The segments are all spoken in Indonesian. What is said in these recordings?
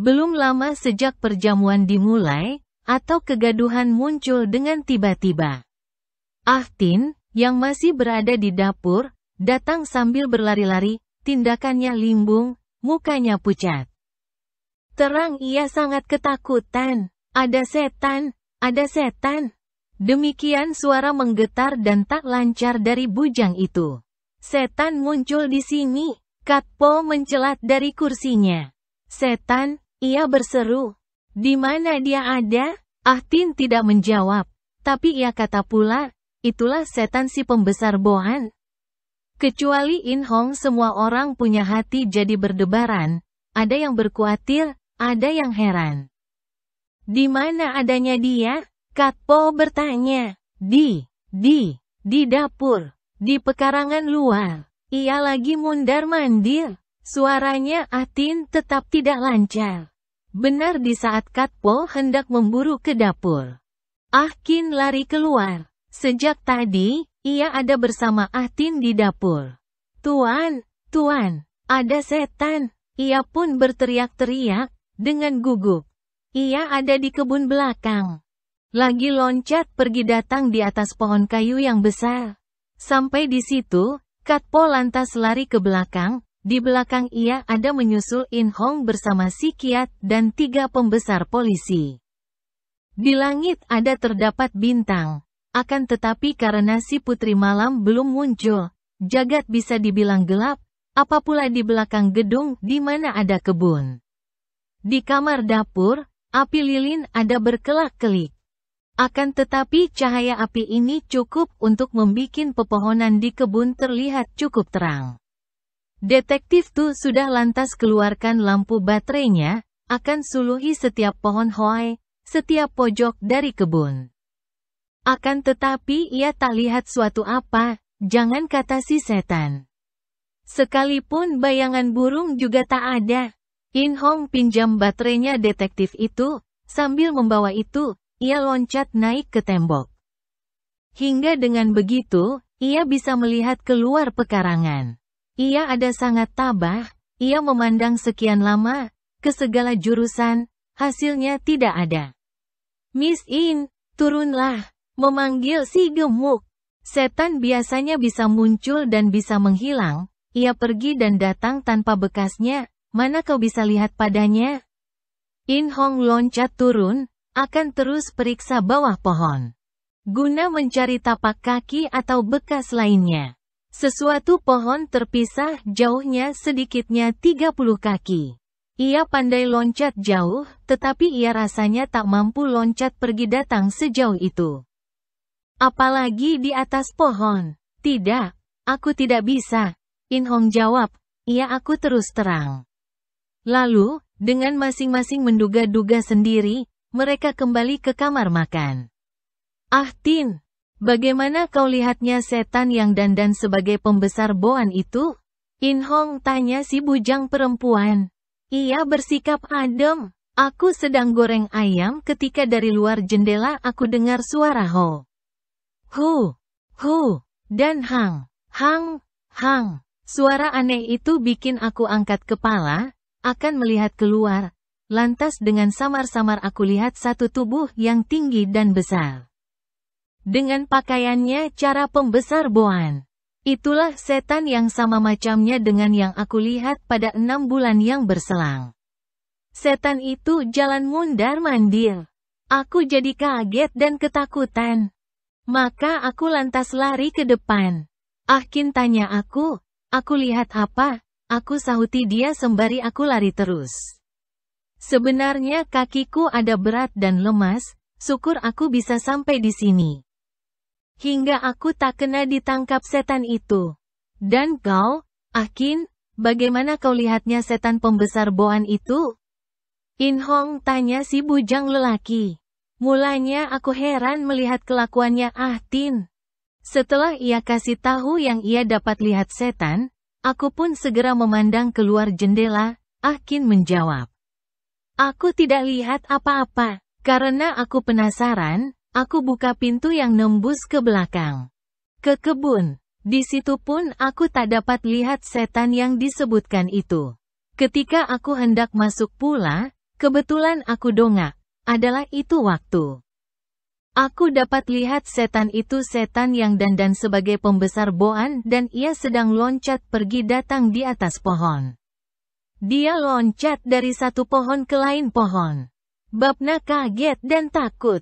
Belum lama sejak perjamuan dimulai, atau kegaduhan muncul dengan tiba-tiba. Ahtin, yang masih berada di dapur, datang sambil berlari-lari, tindakannya limbung, mukanya pucat. Terang ia sangat ketakutan. Ada setan, ada setan. Demikian suara menggetar dan tak lancar dari bujang itu. Setan muncul di sini. Katpo mencelat dari kursinya. Setan, ia berseru. Di mana dia ada? Ahtin tidak menjawab. Tapi ia kata pula, itulah setan si pembesar Bohan. Kecuali In Hong semua orang punya hati jadi berdebaran. Ada yang berkuatir, ada yang heran. Di mana adanya dia? Katpo bertanya. Di, di, di dapur, di pekarangan luar. Ia lagi mundar-mandir. Suaranya Atin tetap tidak lancar. Benar di saat Katpo hendak memburu ke dapur. Ahkin lari keluar. Sejak tadi, ia ada bersama Ahtin di dapur. Tuan, tuan, ada setan. Ia pun berteriak-teriak, dengan gugup. Ia ada di kebun belakang. Lagi loncat pergi datang di atas pohon kayu yang besar. Sampai di situ, Katpo lantas lari ke belakang, di belakang ia ada menyusul In Hong bersama si Kiat dan tiga pembesar polisi. Di langit ada terdapat bintang. Akan tetapi karena si putri malam belum muncul, jagat bisa dibilang gelap, apapula di belakang gedung di mana ada kebun. Di kamar dapur, api lilin ada berkelak-kelik. Akan tetapi cahaya api ini cukup untuk membuat pepohonan di kebun terlihat cukup terang. Detektif Tu sudah lantas keluarkan lampu baterainya, akan suluhi setiap pohon hoai, setiap pojok dari kebun. Akan tetapi ia tak lihat suatu apa, jangan kata si setan. Sekalipun bayangan burung juga tak ada. In Hong pinjam baterainya detektif itu, sambil membawa itu, ia loncat naik ke tembok. Hingga dengan begitu, ia bisa melihat keluar pekarangan. Ia ada sangat tabah, ia memandang sekian lama, ke segala jurusan, hasilnya tidak ada. Miss In, turunlah, memanggil si gemuk. Setan biasanya bisa muncul dan bisa menghilang, ia pergi dan datang tanpa bekasnya, mana kau bisa lihat padanya? In Hong loncat turun, akan terus periksa bawah pohon. Guna mencari tapak kaki atau bekas lainnya. Sesuatu pohon terpisah jauhnya sedikitnya 30 kaki. Ia pandai loncat jauh, tetapi ia rasanya tak mampu loncat pergi datang sejauh itu. Apalagi di atas pohon. Tidak, aku tidak bisa. In Hong jawab, ia aku terus terang. Lalu, dengan masing-masing menduga-duga sendiri, mereka kembali ke kamar makan. Ah Tin, Bagaimana kau lihatnya setan yang dandan sebagai pembesar boan itu? In Hong tanya si bujang perempuan. Ia bersikap adem. Aku sedang goreng ayam ketika dari luar jendela aku dengar suara ho. Hu, hu, dan hang, hang, hang. Suara aneh itu bikin aku angkat kepala, akan melihat keluar. Lantas dengan samar-samar aku lihat satu tubuh yang tinggi dan besar. Dengan pakaiannya cara pembesar Boan. Itulah setan yang sama macamnya dengan yang aku lihat pada enam bulan yang berselang. Setan itu jalan mundar mandir. Aku jadi kaget dan ketakutan. Maka aku lantas lari ke depan. Ahkin tanya aku, aku lihat apa? Aku sahuti dia sembari aku lari terus. Sebenarnya kakiku ada berat dan lemas, syukur aku bisa sampai di sini. Hingga aku tak kena ditangkap setan itu. Dan kau, Akin, bagaimana kau lihatnya setan pembesar Boan itu? In Hong tanya si bujang lelaki. Mulanya aku heran melihat kelakuannya Ah Tin. Setelah ia kasih tahu yang ia dapat lihat setan, aku pun segera memandang keluar jendela, Akin menjawab. Aku tidak lihat apa-apa, karena aku penasaran, Aku buka pintu yang nembus ke belakang. Ke kebun. Di situ pun aku tak dapat lihat setan yang disebutkan itu. Ketika aku hendak masuk pula, Kebetulan aku dongak. Adalah itu waktu. Aku dapat lihat setan itu setan yang dandan sebagai pembesar boan dan ia sedang loncat pergi datang di atas pohon. Dia loncat dari satu pohon ke lain pohon. Babna kaget dan takut.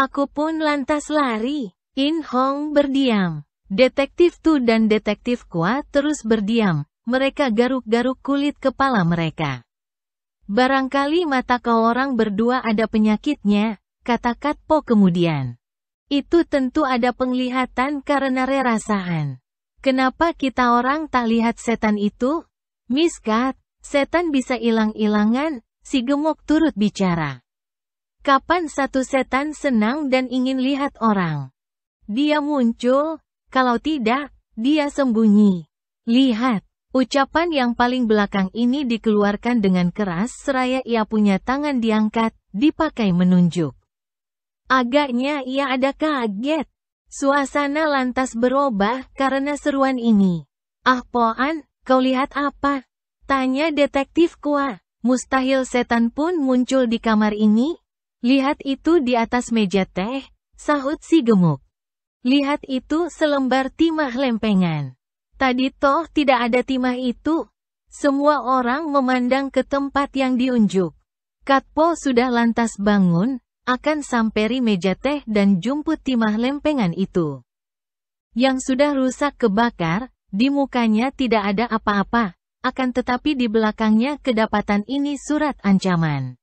Aku pun lantas lari. In Hong berdiam. Detektif Tu dan Detektif Kua terus berdiam. Mereka garuk-garuk kulit kepala mereka. Barangkali mata kau orang berdua ada penyakitnya, kata Katpo kemudian. Itu tentu ada penglihatan karena rerasaan. Kenapa kita orang tak lihat setan itu? Miss Kat, setan bisa hilang-hilangan, si gemuk turut bicara. Kapan satu setan senang dan ingin lihat orang? Dia muncul, kalau tidak, dia sembunyi. Lihat, ucapan yang paling belakang ini dikeluarkan dengan keras seraya ia punya tangan diangkat, dipakai menunjuk. Agaknya ia ada kaget. Suasana lantas berubah karena seruan ini. Ah Poan, kau lihat apa? Tanya detektif Kua. Mustahil setan pun muncul di kamar ini? Lihat itu di atas meja teh, sahut si gemuk. Lihat itu selembar timah lempengan. Tadi toh tidak ada timah itu. Semua orang memandang ke tempat yang diunjuk. Katpo sudah lantas bangun, akan samperi meja teh dan jumput timah lempengan itu. Yang sudah rusak kebakar, di mukanya tidak ada apa-apa, akan tetapi di belakangnya kedapatan ini surat ancaman.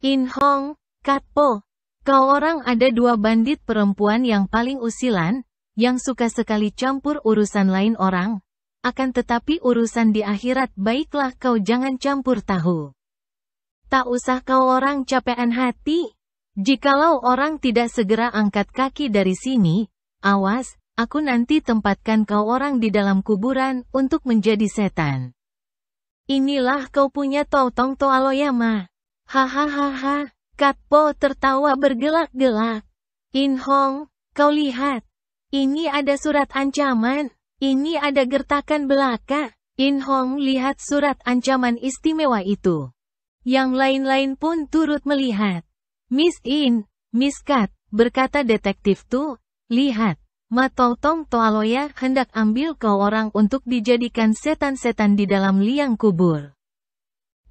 In Hong, Katpo, Kau orang ada dua bandit perempuan yang paling usilan, yang suka sekali campur urusan lain orang. Akan tetapi urusan di akhirat baiklah kau jangan campur tahu. Tak usah kau orang capean hati. Jikalau orang tidak segera angkat kaki dari sini, awas, aku nanti tempatkan kau orang di dalam kuburan untuk menjadi setan. Inilah kau punya totong toaloyama. Hahaha. Katpo tertawa bergelak-gelak. In Hong, kau lihat. Ini ada surat ancaman. Ini ada gertakan belaka. In Hong lihat surat ancaman istimewa itu. Yang lain-lain pun turut melihat. Miss In, Miss Kat, berkata detektif tu, lihat. Matotong Toaloya hendak ambil kau orang untuk dijadikan setan-setan di dalam liang kubur.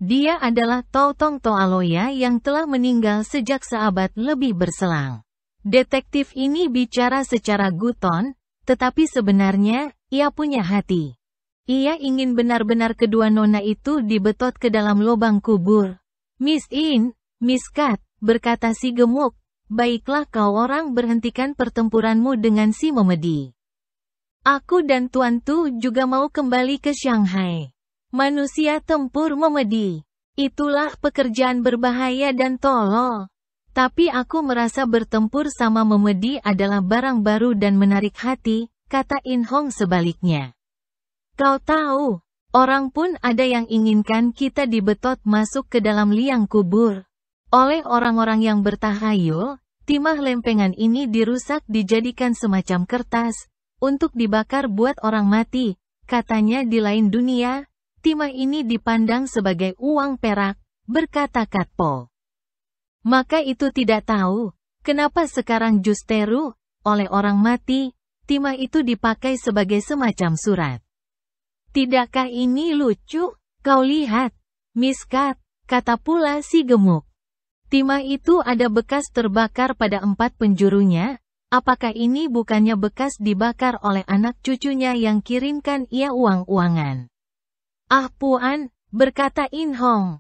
Dia adalah Totong Toaloya yang telah meninggal sejak seabad lebih berselang. Detektif ini bicara secara guton, tetapi sebenarnya, ia punya hati. Ia ingin benar-benar kedua nona itu dibetot ke dalam lubang kubur. Miss In, Miss Kat, berkata si gemuk, baiklah kau orang berhentikan pertempuranmu dengan si memedi. Aku dan Tuan Tu juga mau kembali ke Shanghai. Manusia tempur memedi. Itulah pekerjaan berbahaya dan tolol. Tapi aku merasa bertempur sama memedi adalah barang baru dan menarik hati, kata In Hong sebaliknya. Kau tahu, orang pun ada yang inginkan kita dibetot masuk ke dalam liang kubur. Oleh orang-orang yang bertahayul, timah lempengan ini dirusak dijadikan semacam kertas, untuk dibakar buat orang mati, katanya di lain dunia, timah ini dipandang sebagai uang perak, berkata Katpo. Maka itu tidak tahu, kenapa sekarang justeru, oleh orang mati, timah itu dipakai sebagai semacam surat. Tidakkah ini lucu? Kau lihat, Miss Kat, kata pula si gemuk. Timah itu ada bekas terbakar pada empat penjurunya, apakah ini bukannya bekas dibakar oleh anak cucunya yang kirimkan ia uang-uangan? Ah Puan, berkata In Hong.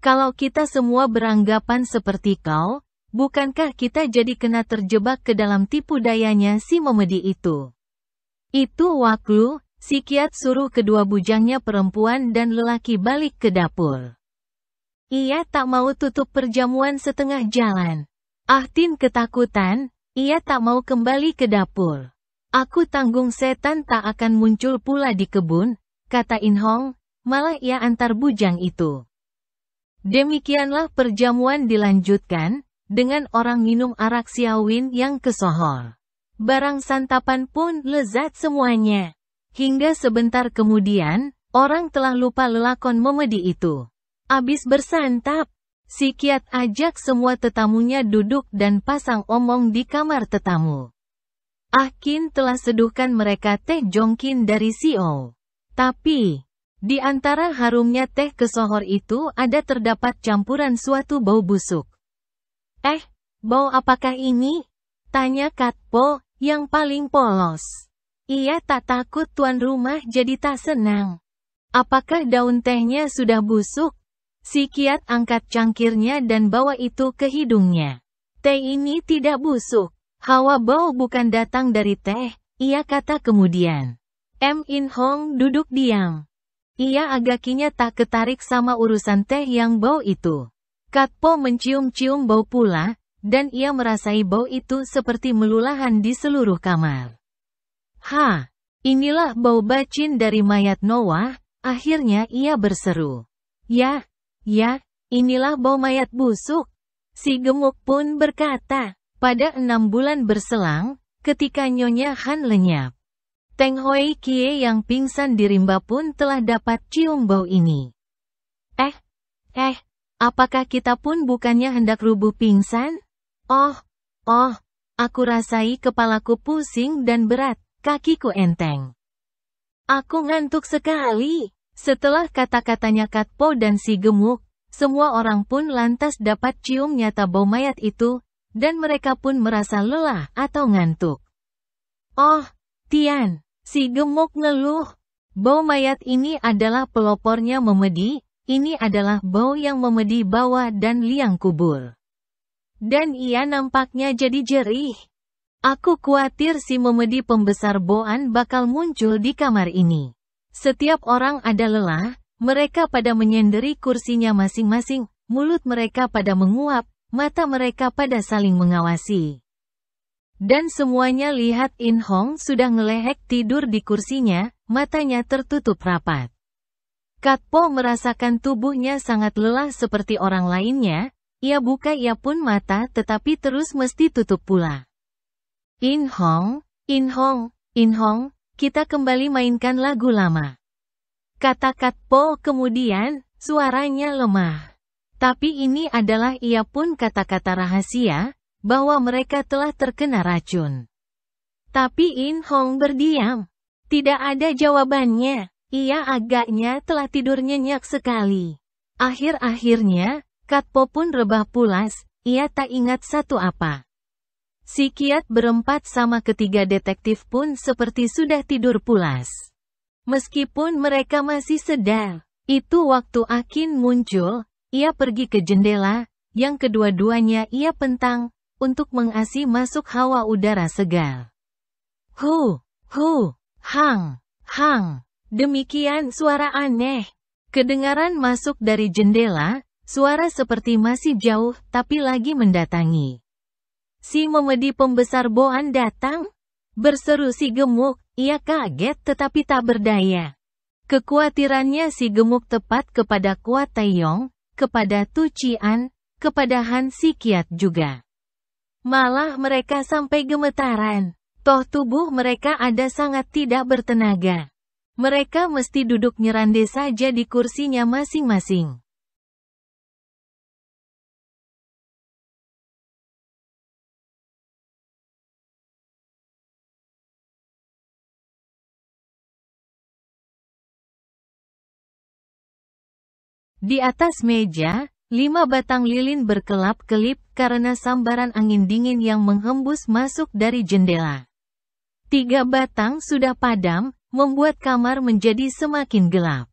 Kalau kita semua beranggapan seperti kau, bukankah kita jadi kena terjebak ke dalam tipu dayanya si memedi itu? Itu waktu, si Kiat suruh kedua bujangnya perempuan dan lelaki balik ke dapur. Ia tak mau tutup perjamuan setengah jalan. Ahtin ketakutan, ia tak mau kembali ke dapur. Aku tanggung setan tak akan muncul pula di kebun, kata In Hong, malah ia antar bujang itu. Demikianlah perjamuan dilanjutkan, dengan orang minum arak siawin yang kesohor. Barang santapan pun lezat semuanya. Hingga sebentar kemudian, orang telah lupa lelakon memedi itu. Abis bersantap, Si Kiat ajak semua tetamunya duduk dan pasang omong di kamar tetamu. Akin telah seduhkan mereka teh jongkin dari Sio. Tapi, di antara harumnya teh kesohor itu ada terdapat campuran suatu bau busuk. Eh, bau apakah ini? Tanya Katpo, yang paling polos. Ia tak takut tuan rumah jadi tak senang. Apakah daun tehnya sudah busuk? Si Kiat angkat cangkirnya dan bawa itu ke hidungnya. Teh ini tidak busuk. Hawa bau bukan datang dari teh, ia kata kemudian. M. In Hong duduk diam. Ia agakinya tak ketarik sama urusan teh yang bau itu. Katpo mencium-cium bau pula, dan ia merasai bau itu seperti melulahan di seluruh kamar. Ha! Inilah bau bacin dari mayat Noah, akhirnya ia berseru. Ya, ya, inilah bau mayat busuk. Si gemuk pun berkata, pada enam bulan berselang, ketika Nyonya Han lenyap. Teng Hoi Kie yang pingsan di rimba pun telah dapat cium bau ini. Eh, eh, apakah kita pun bukannya hendak rubuh pingsan? Oh, oh, aku rasai kepalaku pusing dan berat, kakiku enteng. Aku ngantuk sekali. Setelah kata-katanya Katpo dan si gemuk, semua orang pun lantas dapat cium nyata bau mayat itu, dan mereka pun merasa lelah atau ngantuk. Oh, Tian, si gemuk ngeluh. Bau mayat ini adalah pelopornya memedi, ini adalah bau yang memedi bawah dan liang kubur. Dan ia nampaknya jadi jerih. Aku khawatir si memedi pembesar boan bakal muncul di kamar ini. Setiap orang ada lelah, mereka pada menyenderi kursinya masing-masing, mulut mereka pada menguap, mata mereka pada saling mengawasi. Dan semuanya lihat In Hong sudah ngelehek tidur di kursinya, matanya tertutup rapat. Katpo merasakan tubuhnya sangat lelah seperti orang lainnya, ia buka ia pun mata tetapi terus mesti tutup pula. In Hong, In Hong, In Hong, kita kembali mainkan lagu lama. Kata Katpo kemudian, suaranya lemah. Tapi ini adalah ia pun kata-kata rahasia, bahwa mereka telah terkena racun. Tapi In Hong berdiam. Tidak ada jawabannya. Ia agaknya telah tidur nyenyak sekali. Akhir-akhirnya, Katpo pun rebah pulas, ia tak ingat satu apa. Si Kiat berempat sama ketiga detektif pun seperti sudah tidur pulas. Meskipun mereka masih sedar, itu waktu Akin muncul, ia pergi ke jendela, yang kedua-duanya ia pentang, untuk mengasi masuk hawa udara segar. Hu, hu, hang, hang. Demikian suara aneh. Kedengaran masuk dari jendela, suara seperti masih jauh tapi lagi mendatangi. Si memedi pembesar Boan datang. Berseru si gemuk, ia kaget tetapi tak berdaya. Kekhawatirannya si gemuk tepat kepada Kuat Taeyong, kepada Tu Cian, kepada Han Sikiat juga. Malah mereka sampai gemetaran. Toh tubuh mereka ada sangat tidak bertenaga. Mereka mesti duduk nyerande saja di kursinya masing-masing. Di atas meja, lima batang lilin berkelap-kelip karena sambaran angin dingin yang menghembus masuk dari jendela. Tiga batang sudah padam, membuat kamar menjadi semakin gelap.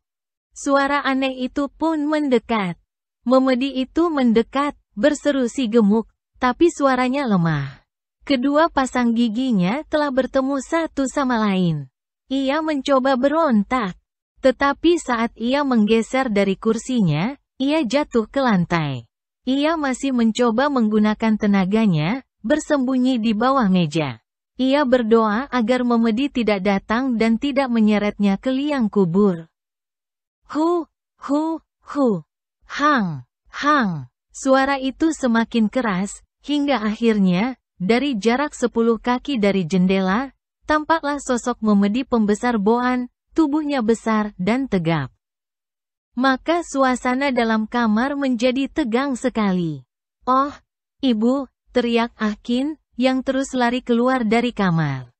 Suara aneh itu pun mendekat. Memedi itu mendekat, berseru si gemuk, tapi suaranya lemah. Kedua pasang giginya telah bertemu satu sama lain. Ia mencoba berontak, tetapi saat ia menggeser dari kursinya, ia jatuh ke lantai. Ia masih mencoba menggunakan tenaganya, bersembunyi di bawah meja. Ia berdoa agar Memedi tidak datang dan tidak menyeretnya ke liang kubur. Hu, hu, hu. Hang, hang. Suara itu semakin keras, hingga akhirnya, dari jarak sepuluh kaki dari jendela, tampaklah sosok Memedi pembesar Boan, tubuhnya besar dan tegap. Maka suasana dalam kamar menjadi tegang sekali. Oh, ibu, teriak Akin, yang terus lari keluar dari kamar.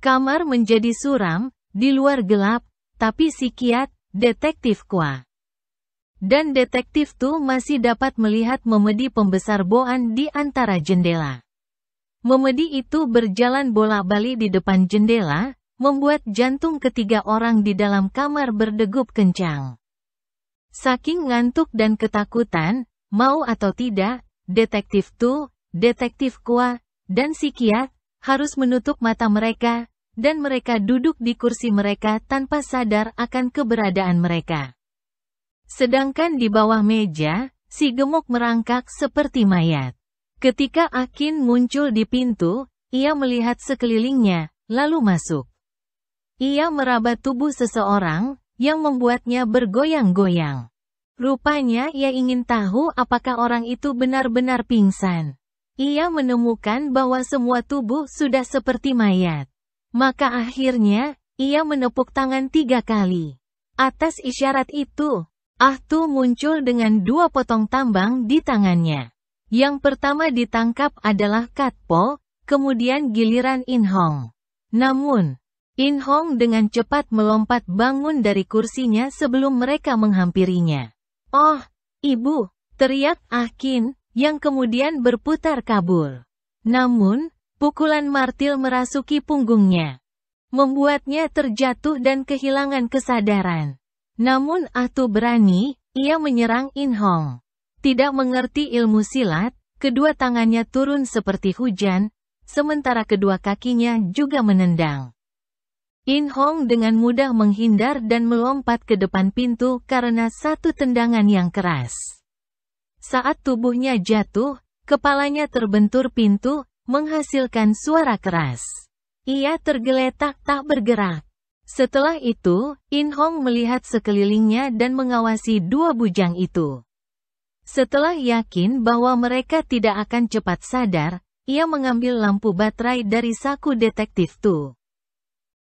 Kamar menjadi suram, di luar gelap, tapi si Kiat, detektif Kwa. Dan detektif Tu masih dapat melihat memedi pembesar Boan di antara jendela. Memedi itu berjalan bolak-balik di depan jendela, membuat jantung ketiga orang di dalam kamar berdegup kencang. Saking ngantuk dan ketakutan, mau atau tidak, detektif Tu, detektif Kwa, dan si Kiat, harus menutup mata mereka, dan mereka duduk di kursi mereka tanpa sadar akan keberadaan mereka. Sedangkan di bawah meja, si gemuk merangkak seperti mayat. Ketika Akin muncul di pintu, ia melihat sekelilingnya, lalu masuk. Ia meraba tubuh seseorang, yang membuatnya bergoyang-goyang. Rupanya ia ingin tahu apakah orang itu benar-benar pingsan. Ia menemukan bahwa semua tubuh sudah seperti mayat. Maka akhirnya, ia menepuk tangan tiga kali. Atas isyarat itu, Ahtu muncul dengan dua potong tambang di tangannya. Yang pertama ditangkap adalah Katpo, kemudian giliran Inhong. Namun, Inhong dengan cepat melompat bangun dari kursinya sebelum mereka menghampirinya. Oh, ibu, teriak Ahkin, yang kemudian berputar kabur. Namun, pukulan martil merasuki punggungnya. Membuatnya terjatuh dan kehilangan kesadaran. Namun Ahtu berani, ia menyerang Inhong tidak mengerti ilmu silat, kedua tangannya turun seperti hujan, sementara kedua kakinya juga menendang. In Hong dengan mudah menghindar dan melompat ke depan pintu karena satu tendangan yang keras. Saat tubuhnya jatuh, kepalanya terbentur pintu, menghasilkan suara keras. Ia tergeletak tak bergerak. Setelah itu, In Hong melihat sekelilingnya dan mengawasi dua bujang itu. Setelah yakin bahwa mereka tidak akan cepat sadar, ia mengambil lampu baterai dari saku detektif Tu.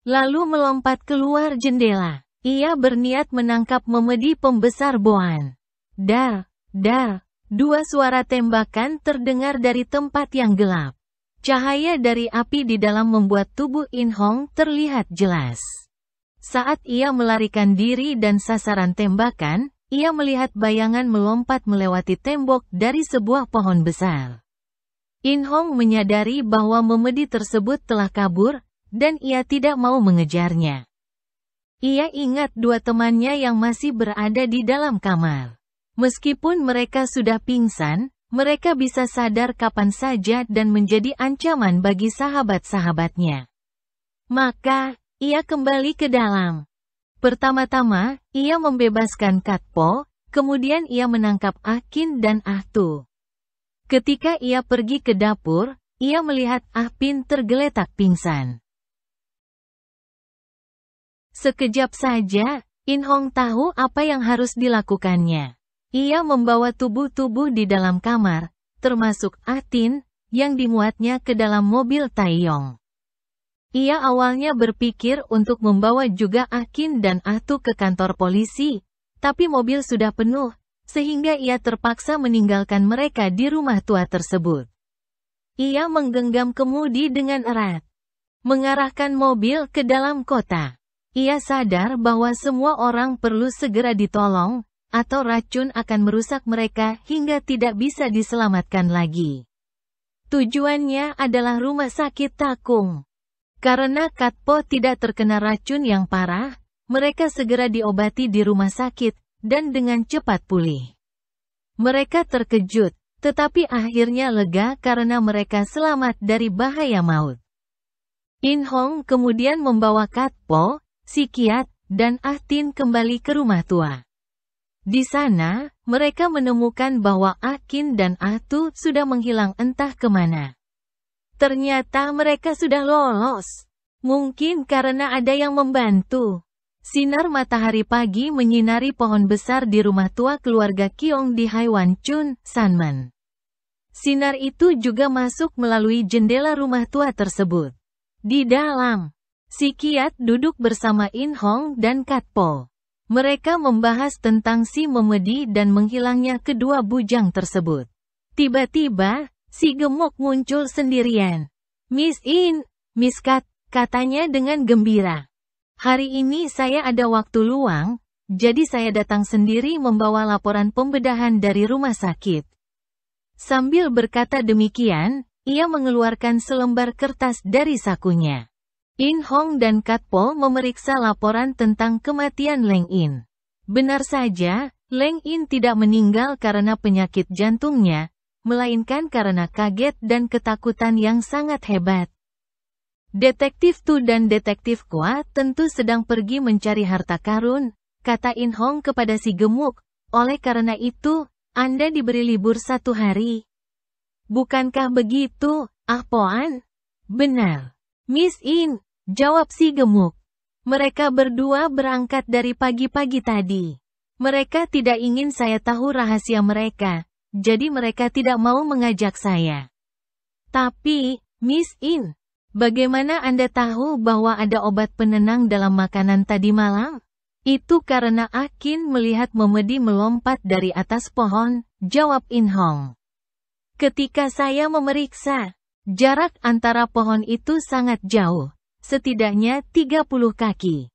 Lalu melompat keluar jendela. Ia berniat menangkap memedi pembesar Boan. Dar, dar, dua suara tembakan terdengar dari tempat yang gelap. Cahaya dari api di dalam membuat tubuh In Hong terlihat jelas. Saat ia melarikan diri dan sasaran tembakan, ia melihat bayangan melompat melewati tembok dari sebuah pohon besar. In Hong menyadari bahwa memedi tersebut telah kabur, dan ia tidak mau mengejarnya. Ia ingat dua temannya yang masih berada di dalam kamar. Meskipun mereka sudah pingsan, mereka bisa sadar kapan saja dan menjadi ancaman bagi sahabat-sahabatnya. Maka, ia kembali ke dalam. Pertama-tama, ia membebaskan Katpo, kemudian ia menangkap Akin dan Ahtu. Ketika ia pergi ke dapur, ia melihat Ahpin tergeletak pingsan. Sekejap saja, In Hong tahu apa yang harus dilakukannya. Ia membawa tubuh-tubuh di dalam kamar, termasuk Atin, yang dimuatnya ke dalam mobil Taeyong. Ia awalnya berpikir untuk membawa juga Akin dan Atu ke kantor polisi, tapi mobil sudah penuh, sehingga ia terpaksa meninggalkan mereka di rumah tua tersebut. Ia menggenggam kemudi dengan erat, mengarahkan mobil ke dalam kota. Ia sadar bahwa semua orang perlu segera ditolong, atau racun akan merusak mereka hingga tidak bisa diselamatkan lagi. Tujuannya adalah rumah sakit Takung. Karena Katpo tidak terkena racun yang parah, mereka segera diobati di rumah sakit, dan dengan cepat pulih. Mereka terkejut, tetapi akhirnya lega karena mereka selamat dari bahaya maut. In Hong kemudian membawa Katpo, Sikiat, dan Ahtin kembali ke rumah tua. Di sana, mereka menemukan bahwa Akin dan Ahtu sudah menghilang entah ke mana. Ternyata mereka sudah lolos. Mungkin karena ada yang membantu. Sinar matahari pagi menyinari pohon besar di rumah tua keluarga Kiong di Haiwan Chun, Sanman. Sinar itu juga masuk melalui jendela rumah tua tersebut. Di dalam, si Kiat duduk bersama In Hong dan Kat Po. Mereka membahas tentang si memedi dan menghilangnya kedua bujang tersebut. Tiba-tiba, si gemuk muncul sendirian. Miss In, Miss Kat, katanya dengan gembira. Hari ini saya ada waktu luang, jadi saya datang sendiri membawa laporan pembedahan dari rumah sakit. Sambil berkata demikian, ia mengeluarkan selembar kertas dari sakunya. In Hong dan Kat Po memeriksa laporan tentang kematian Leng In. Benar saja, Leng In tidak meninggal karena penyakit jantungnya, melainkan karena kaget dan ketakutan yang sangat hebat. Detektif Tu dan Detektif Kwa tentu sedang pergi mencari harta karun, kata In Hong kepada si gemuk, oleh karena itu, Anda diberi libur satu hari. Bukankah begitu, Ah Poan? Benar. Miss In, Jawab si gemuk. Mereka berdua berangkat dari pagi-pagi tadi. Mereka tidak ingin saya tahu rahasia mereka, jadi mereka tidak mau mengajak saya. Tapi, Miss In, bagaimana Anda tahu bahwa ada obat penenang dalam makanan tadi malam? Itu karena Akin melihat Memedi melompat dari atas pohon, jawab In Hong. Ketika saya memeriksa, jarak antara pohon itu sangat jauh setidaknya 30 kaki.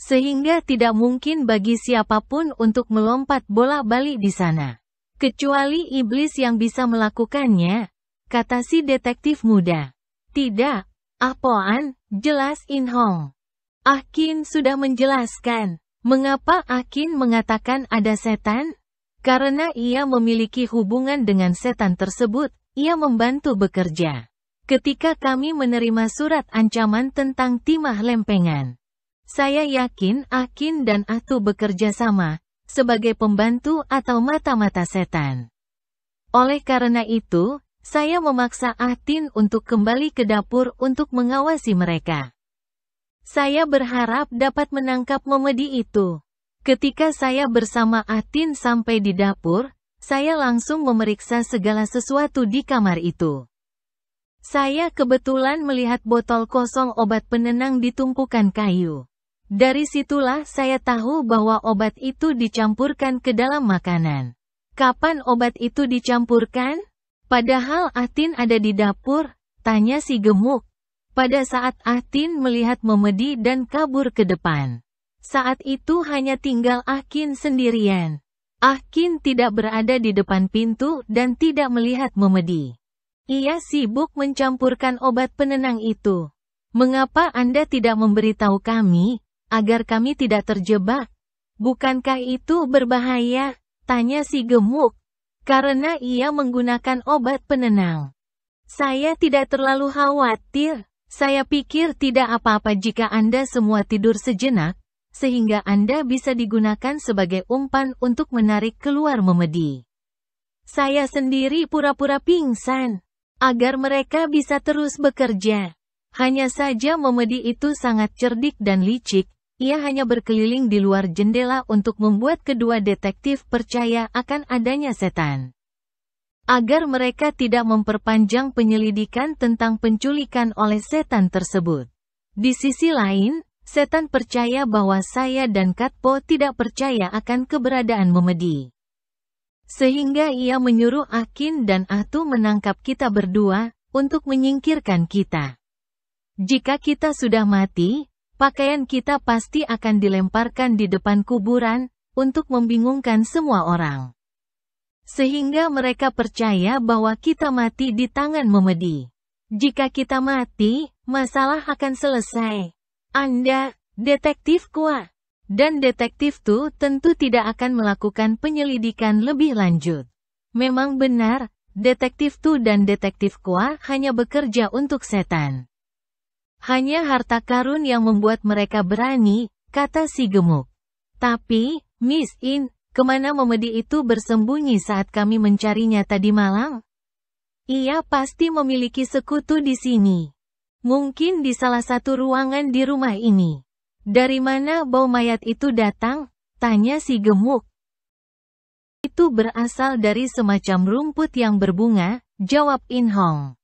Sehingga tidak mungkin bagi siapa pun untuk melompat bola-balik di sana. Kecuali iblis yang bisa melakukannya, kata si detektif muda. Tidak, Apoan, jelas In Hong. Akin sudah menjelaskan, mengapa Akin mengatakan ada setan? Karena ia memiliki hubungan dengan setan tersebut, ia membantu bekerja ketika kami menerima surat ancaman tentang timah lempengan. Saya yakin Akin dan Atu bekerja sama, sebagai pembantu atau mata-mata setan. Oleh karena itu, saya memaksa Atin untuk kembali ke dapur untuk mengawasi mereka. Saya berharap dapat menangkap memedi itu. Ketika saya bersama Atin sampai di dapur, saya langsung memeriksa segala sesuatu di kamar itu. Saya kebetulan melihat botol kosong obat penenang di tumpukan kayu. Dari situlah saya tahu bahwa obat itu dicampurkan ke dalam makanan. Kapan obat itu dicampurkan? Padahal Atin ada di dapur, tanya si gemuk. Pada saat Atin melihat Memedi dan kabur ke depan. Saat itu hanya tinggal Akin sendirian. Akin tidak berada di depan pintu dan tidak melihat Memedi. Ia sibuk mencampurkan obat penenang itu. Mengapa Anda tidak memberitahu kami, agar kami tidak terjebak? Bukankah itu berbahaya? Tanya si gemuk. Karena ia menggunakan obat penenang. Saya tidak terlalu khawatir. Saya pikir tidak apa-apa jika Anda semua tidur sejenak, sehingga Anda bisa digunakan sebagai umpan untuk menarik keluar memedi. Saya sendiri pura-pura pingsan agar mereka bisa terus bekerja. Hanya saja Memedi itu sangat cerdik dan licik, ia hanya berkeliling di luar jendela untuk membuat kedua detektif percaya akan adanya setan. Agar mereka tidak memperpanjang penyelidikan tentang penculikan oleh setan tersebut. Di sisi lain, setan percaya bahwa saya dan Katpo tidak percaya akan keberadaan Memedi. Sehingga ia menyuruh Akin dan Atu menangkap kita berdua, untuk menyingkirkan kita. Jika kita sudah mati, pakaian kita pasti akan dilemparkan di depan kuburan, untuk membingungkan semua orang. Sehingga mereka percaya bahwa kita mati di tangan Memedi. Jika kita mati, masalah akan selesai. Anda, detektif kuat. Dan detektif Tu tentu tidak akan melakukan penyelidikan lebih lanjut. Memang benar, detektif Tu dan detektif Kwa hanya bekerja untuk setan. Hanya harta karun yang membuat mereka berani, kata si gemuk. Tapi, Miss In, ke mana memedi itu bersembunyi saat kami mencarinya tadi malam? Ia pasti memiliki sekutu di sini. Mungkin di salah satu ruangan di rumah ini. Dari mana bau mayat itu datang? Tanya si gemuk. Itu berasal dari semacam rumput yang berbunga, jawab In Hong.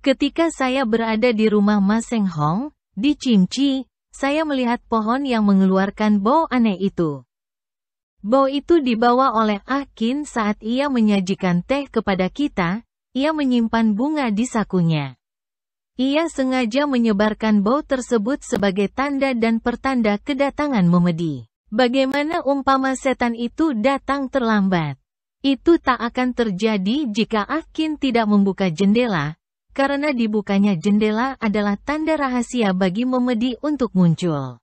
Ketika saya berada di rumah Maseng Hong, di Cimci, saya melihat pohon yang mengeluarkan bau aneh itu. Bau itu dibawa oleh Akin saat ia menyajikan teh kepada kita, ia menyimpan bunga di sakunya. Ia sengaja menyebarkan bau tersebut sebagai tanda dan pertanda kedatangan Memedi. Bagaimana umpama setan itu datang terlambat? Itu tak akan terjadi jika Akin tidak membuka jendela, karena dibukanya jendela adalah tanda rahasia bagi Memedi untuk muncul.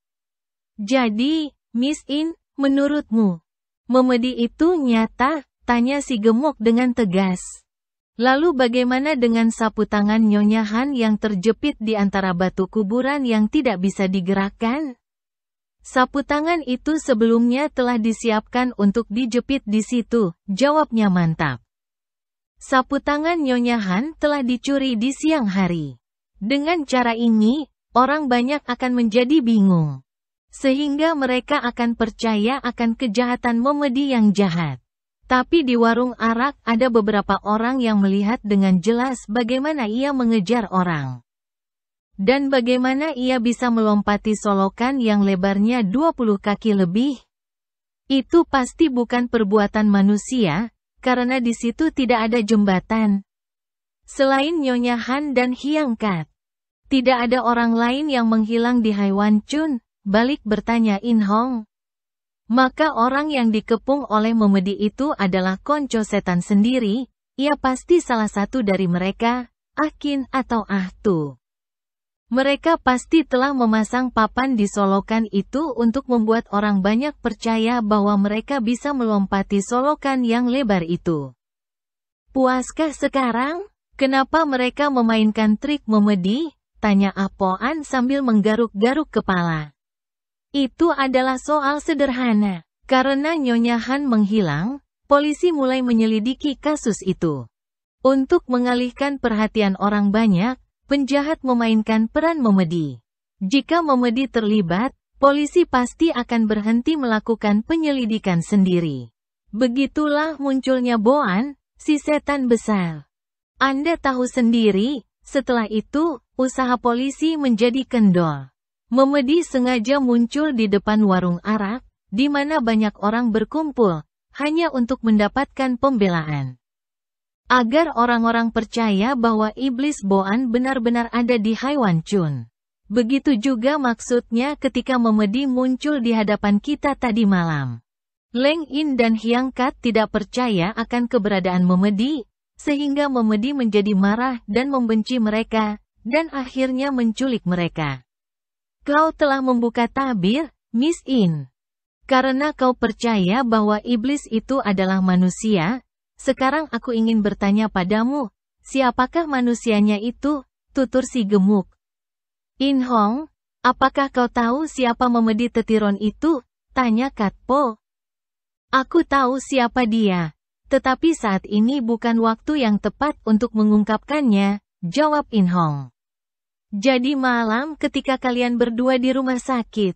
Jadi, Miss In, menurutmu, Memedi itu nyata? Tanya si gemuk dengan tegas. Lalu bagaimana dengan sapu tangan Nyonya Han yang terjepit di antara batu kuburan yang tidak bisa digerakkan? Sapu tangan itu sebelumnya telah disiapkan untuk dijepit di situ, jawabnya mantap. Sapu tangan Nyonya Han telah dicuri di siang hari. Dengan cara ini, orang banyak akan menjadi bingung. Sehingga mereka akan percaya akan kejahatan Memedi yang jahat. Tapi di warung arak ada beberapa orang yang melihat dengan jelas bagaimana ia mengejar orang. Dan bagaimana ia bisa melompati solokan yang lebarnya 20 kaki lebih. Itu pasti bukan perbuatan manusia, karena di situ tidak ada jembatan. Selain Nyonya Han dan Hiang Kat. Tidak ada orang lain yang menghilang di Haiwan Chun, balik bertanya In Hong. Maka orang yang dikepung oleh memedi itu adalah konco setan sendiri, ia pasti salah satu dari mereka, Akin atau Ahtu. Mereka pasti telah memasang papan di solokan itu untuk membuat orang banyak percaya bahwa mereka bisa melompati solokan yang lebar itu. Puaskah sekarang? Kenapa mereka memainkan trik memedi? Tanya Apoan sambil menggaruk-garuk kepala. Itu adalah soal sederhana. Karena Nyonya Han menghilang, polisi mulai menyelidiki kasus itu. Untuk mengalihkan perhatian orang banyak, penjahat memainkan peran memedi. Jika memedi terlibat, polisi pasti akan berhenti melakukan penyelidikan sendiri. Begitulah munculnya Boan, si setan besar. Anda tahu sendiri, setelah itu, usaha polisi menjadi kendor. Memedi sengaja muncul di depan warung arak, di mana banyak orang berkumpul, hanya untuk mendapatkan pembelaan. Agar orang-orang percaya bahwa iblis Boan benar-benar ada di Haiwan Chun. Begitu juga maksudnya ketika Memedi muncul di hadapan kita tadi malam. Leng In dan Hiang Kat tidak percaya akan keberadaan Memedi, sehingga Memedi menjadi marah dan membenci mereka, dan akhirnya menculik mereka. Kau telah membuka tabir, Miss In. Karena kau percaya bahwa iblis itu adalah manusia, sekarang aku ingin bertanya padamu, siapakah manusianya itu? Tutur si gemuk. In Hong, apakah kau tahu siapa memedi tetiron itu? Tanya Kat Po. Aku tahu siapa dia, tetapi saat ini bukan waktu yang tepat untuk mengungkapkannya, jawab In Hong. Jadi malam ketika kalian berdua di rumah sakit,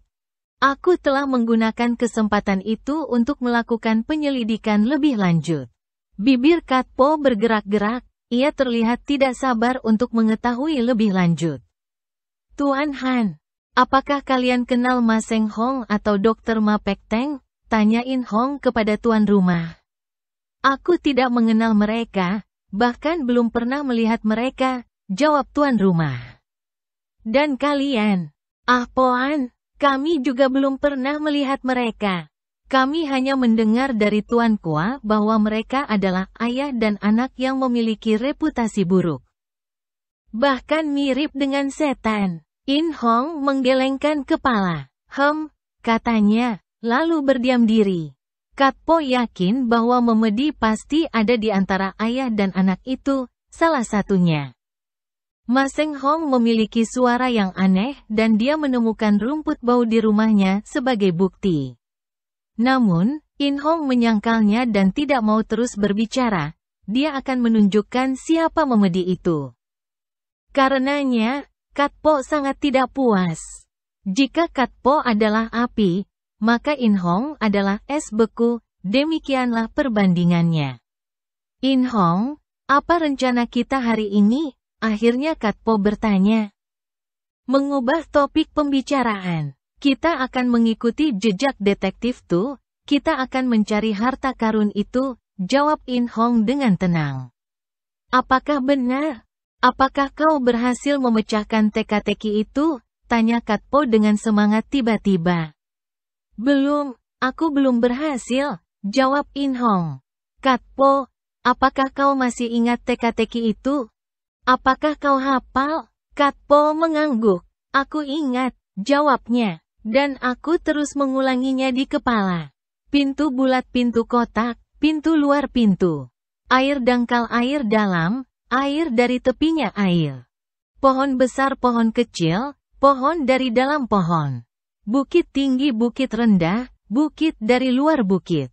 aku telah menggunakan kesempatan itu untuk melakukan penyelidikan lebih lanjut. Bibir Katpo bergerak-gerak, ia terlihat tidak sabar untuk mengetahui lebih lanjut. Tuan Han, apakah kalian kenal Ma Seng Hong atau Dr. Ma Pek Teng? Tanyain Hong kepada tuan rumah. Aku tidak mengenal mereka, bahkan belum pernah melihat mereka, jawab tuan rumah. Dan kalian, ah Poan, kami juga belum pernah melihat mereka. Kami hanya mendengar dari Tuan Kua bahwa mereka adalah ayah dan anak yang memiliki reputasi buruk. Bahkan mirip dengan setan. In Hong menggelengkan kepala. Hem, katanya, lalu berdiam diri. Kat Po yakin bahwa Memedi pasti ada di antara ayah dan anak itu, salah satunya. Maseng Hong memiliki suara yang aneh dan dia menemukan rumput bau di rumahnya sebagai bukti. Namun, In Hong menyangkalnya dan tidak mau terus berbicara, dia akan menunjukkan siapa memedi itu. Karenanya, Katpo sangat tidak puas. Jika Katpo adalah api, maka In Hong adalah es beku, demikianlah perbandingannya. In Hong, apa rencana kita hari ini? Akhirnya Katpo bertanya. Mengubah topik pembicaraan. Kita akan mengikuti jejak detektif tuh, kita akan mencari harta karun itu, jawab In Hong dengan tenang. Apakah benar? Apakah kau berhasil memecahkan teka-teki itu? Tanya Katpo dengan semangat tiba-tiba. Belum, aku belum berhasil, jawab In Hong. Katpo, apakah kau masih ingat teka-teki itu? Apakah kau hafal? Katpo mengangguk. Aku ingat, jawabnya. Dan aku terus mengulanginya di kepala. Pintu bulat pintu kotak, pintu luar pintu. Air dangkal air dalam, air dari tepinya air. Pohon besar pohon kecil, pohon dari dalam pohon. Bukit tinggi bukit rendah, bukit dari luar bukit.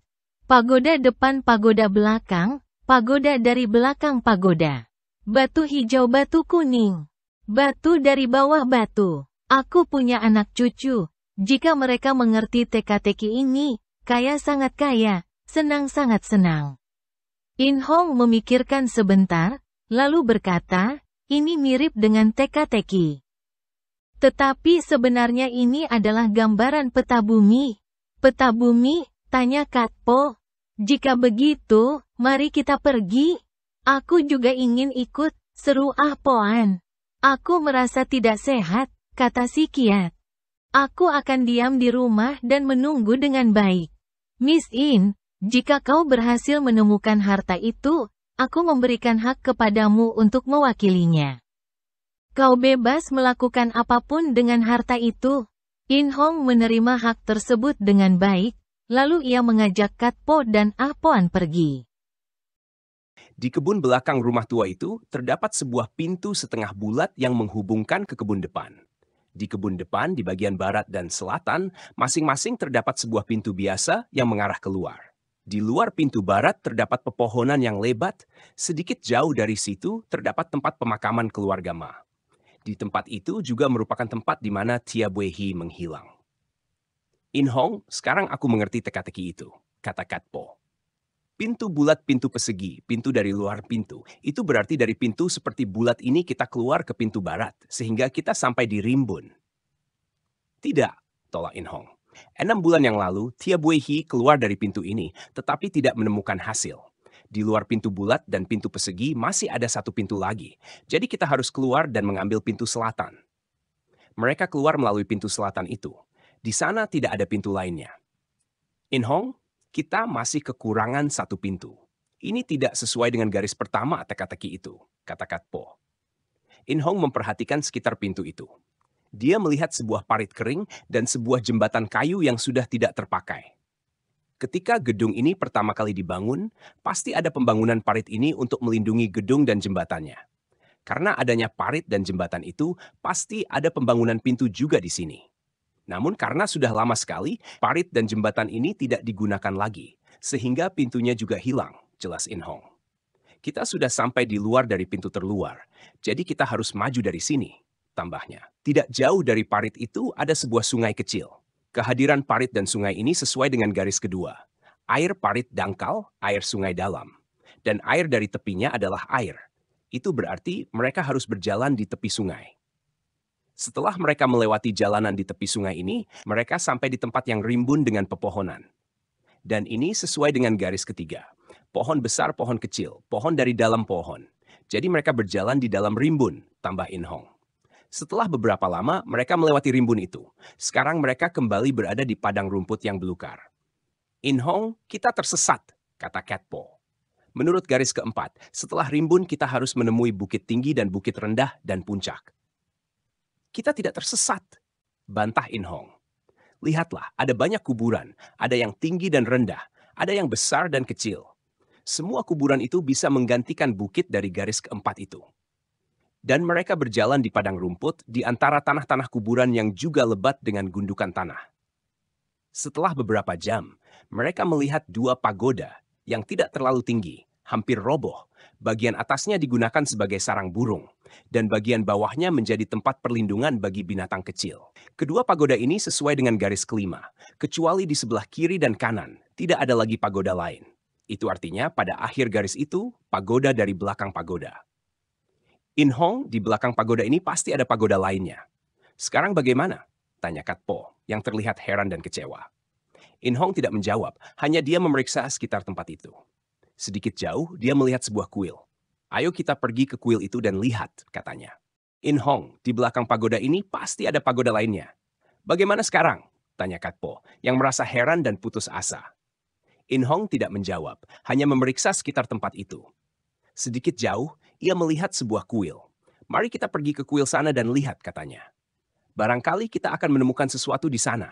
Pagoda depan pagoda belakang, pagoda dari belakang pagoda. Batu hijau batu kuning. Batu dari bawah batu. Aku punya anak cucu, jika mereka mengerti teka-teki ini, kaya sangat kaya, senang sangat senang. In Hong memikirkan sebentar, lalu berkata, ini mirip dengan teka-teki. Tetapi sebenarnya ini adalah gambaran peta bumi. Peta bumi, tanya Katpo. Jika begitu, mari kita pergi. Aku juga ingin ikut, seru Ah Poan. Aku merasa tidak sehat, kata si Kiat. Aku akan diam di rumah dan menunggu dengan baik. Miss In, jika kau berhasil menemukan harta itu, aku memberikan hak kepadamu untuk mewakilinya. Kau bebas melakukan apa pun dengan harta itu. In Hong menerima hak tersebut dengan baik, lalu ia mengajak Kat Po dan Ah Poan pergi. Di kebun belakang rumah tua itu, terdapat sebuah pintu setengah bulat yang menghubungkan ke kebun depan. Di kebun depan, di bagian barat dan selatan, masing-masing terdapat sebuah pintu biasa yang mengarah keluar. Di luar pintu barat terdapat pepohonan yang lebat, sedikit jauh dari situ terdapat tempat pemakaman keluarga Ma. Di tempat itu juga merupakan tempat di mana Tia Buehi menghilang. In Hong, sekarang aku mengerti teka-teki itu, kata Katpo. Pintu bulat pintu persegi, pintu dari luar pintu. Itu berarti dari pintu seperti bulat ini kita keluar ke pintu barat, sehingga kita sampai di Rimbun. Tidak, tolak In Hong. Enam bulan yang lalu, Tia Buehi keluar dari pintu ini, tetapi tidak menemukan hasil. Di luar pintu bulat dan pintu persegi masih ada satu pintu lagi. Jadi kita harus keluar dan mengambil pintu selatan. Mereka keluar melalui pintu selatan itu. Di sana tidak ada pintu lainnya. In Hong, kita masih kekurangan satu pintu. Ini tidak sesuai dengan garis pertama teka-teki itu, kata Katpo. In Hong memperhatikan sekitar pintu itu. Dia melihat sebuah parit kering dan sebuah jembatan kayu yang sudah tidak terpakai. Ketika gedung ini pertama kali dibangun, pasti ada pembangunan parit ini untuk melindungi gedung dan jembatannya. Karena adanya parit dan jembatan itu, pasti ada pembangunan pintu juga di sini. Namun karena sudah lama sekali, parit dan jembatan ini tidak digunakan lagi, sehingga pintunya juga hilang, jelas In Hong. Kita sudah sampai di luar dari pintu terluar, jadi kita harus maju dari sini, tambahnya. Tidak jauh dari parit itu ada sebuah sungai kecil. Kehadiran parit dan sungai ini sesuai dengan garis kedua. Air parit dangkal, air sungai dalam. Dan air dari tepinya adalah air. Itu berarti mereka harus berjalan di tepi sungai. Setelah mereka melewati jalanan di tepi sungai ini, mereka sampai di tempat yang rimbun dengan pepohonan. Dan ini sesuai dengan garis ketiga. Pohon besar, pohon kecil, pohon dari dalam pohon. Jadi mereka berjalan di dalam rimbun, tambah In Hong. Setelah beberapa lama, mereka melewati rimbun itu. Sekarang mereka kembali berada di padang rumput yang belukar. In Hong, kita tersesat, kata Catpo. Menurut garis keempat, setelah rimbun kita harus menemui bukit tinggi dan bukit rendah dan puncak kita tidak tersesat. Bantah In Hong. Lihatlah, ada banyak kuburan, ada yang tinggi dan rendah, ada yang besar dan kecil. Semua kuburan itu bisa menggantikan bukit dari garis keempat itu. Dan mereka berjalan di padang rumput di antara tanah-tanah kuburan yang juga lebat dengan gundukan tanah. Setelah beberapa jam, mereka melihat dua pagoda yang tidak terlalu tinggi, hampir roboh, bagian atasnya digunakan sebagai sarang burung, dan bagian bawahnya menjadi tempat perlindungan bagi binatang kecil. Kedua pagoda ini sesuai dengan garis kelima, kecuali di sebelah kiri dan kanan, tidak ada lagi pagoda lain. Itu artinya pada akhir garis itu, pagoda dari belakang pagoda. In Hong, di belakang pagoda ini pasti ada pagoda lainnya. Sekarang bagaimana? Tanya Kat Po, yang terlihat heran dan kecewa. In Hong tidak menjawab, hanya dia memeriksa sekitar tempat itu. Sedikit jauh, dia melihat sebuah kuil. Ayo kita pergi ke kuil itu dan lihat, katanya. In Hong, di belakang pagoda ini pasti ada pagoda lainnya. Bagaimana sekarang? Tanya Kat Po, yang merasa heran dan putus asa. In Hong tidak menjawab, hanya memeriksa sekitar tempat itu. Sedikit jauh, ia melihat sebuah kuil. Mari kita pergi ke kuil sana dan lihat, katanya. Barangkali kita akan menemukan sesuatu di sana.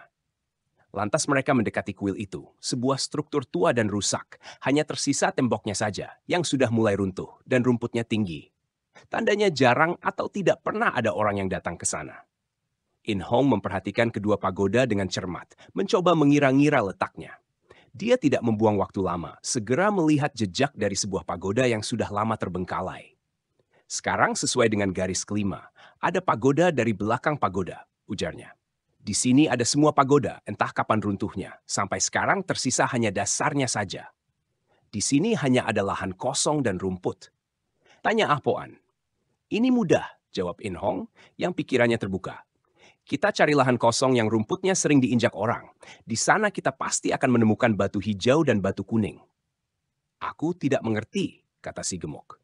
Lantas mereka mendekati kuil itu, sebuah struktur tua dan rusak, hanya tersisa temboknya saja yang sudah mulai runtuh dan rumputnya tinggi. Tandanya jarang atau tidak pernah ada orang yang datang ke sana. In Hong memperhatikan kedua pagoda dengan cermat, mencoba mengira-ngira letaknya. Dia tidak membuang waktu lama, segera melihat jejak dari sebuah pagoda yang sudah lama terbengkalai. Sekarang sesuai dengan garis kelima, ada pagoda dari belakang pagoda, ujarnya. Di sini ada semua pagoda, entah kapan runtuhnya. Sampai sekarang tersisa hanya dasarnya saja. Di sini hanya ada lahan kosong dan rumput. Tanya Ahpoan. Ini mudah, jawab In Hong, yang pikirannya terbuka. Kita cari lahan kosong yang rumputnya sering diinjak orang. Di sana kita pasti akan menemukan batu hijau dan batu kuning. Aku tidak mengerti, kata si gemuk.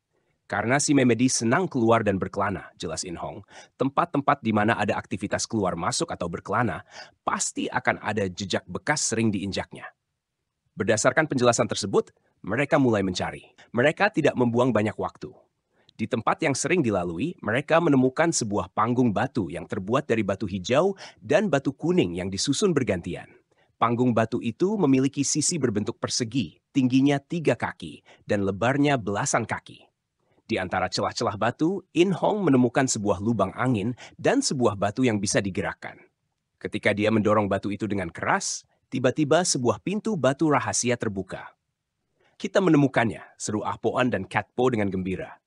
Karena si Memedi senang keluar dan berkelana, jelas In Hong, tempat-tempat di mana ada aktivitas keluar masuk atau berkelana, pasti akan ada jejak bekas sering diinjaknya. Berdasarkan penjelasan tersebut, mereka mulai mencari. Mereka tidak membuang banyak waktu. Di tempat yang sering dilalui, mereka menemukan sebuah panggung batu yang terbuat dari batu hijau dan batu kuning yang disusun bergantian. Panggung batu itu memiliki sisi berbentuk persegi, tingginya tiga kaki, dan lebarnya belasan kaki. Di antara celah-celah batu, In Hong menemukan sebuah lubang angin dan sebuah batu yang bisa digerakkan. Ketika dia mendorong batu itu dengan keras, tiba-tiba sebuah pintu batu rahasia terbuka. Kita menemukannya, seru Ahpoan dan Cat Po dengan gembira.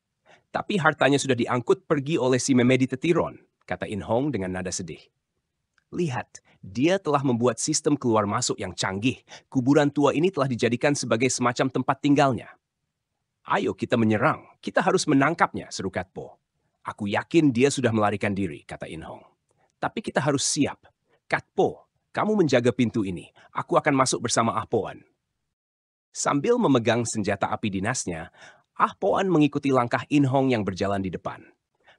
Tapi hartanya sudah diangkut pergi oleh si Memedi Tetiron, kata In Hong dengan nada sedih. Lihat, dia telah membuat sistem keluar masuk yang canggih. Kuburan tua ini telah dijadikan sebagai semacam tempat tinggalnya. Ayo kita menyerang, kita harus menangkapnya, seru Katpo. Aku yakin dia sudah melarikan diri, kata In Hong. Tapi kita harus siap. Katpo, kamu menjaga pintu ini. Aku akan masuk bersama Ahpoan. Sambil memegang senjata api dinasnya, Ahpoan mengikuti langkah In Hong yang berjalan di depan.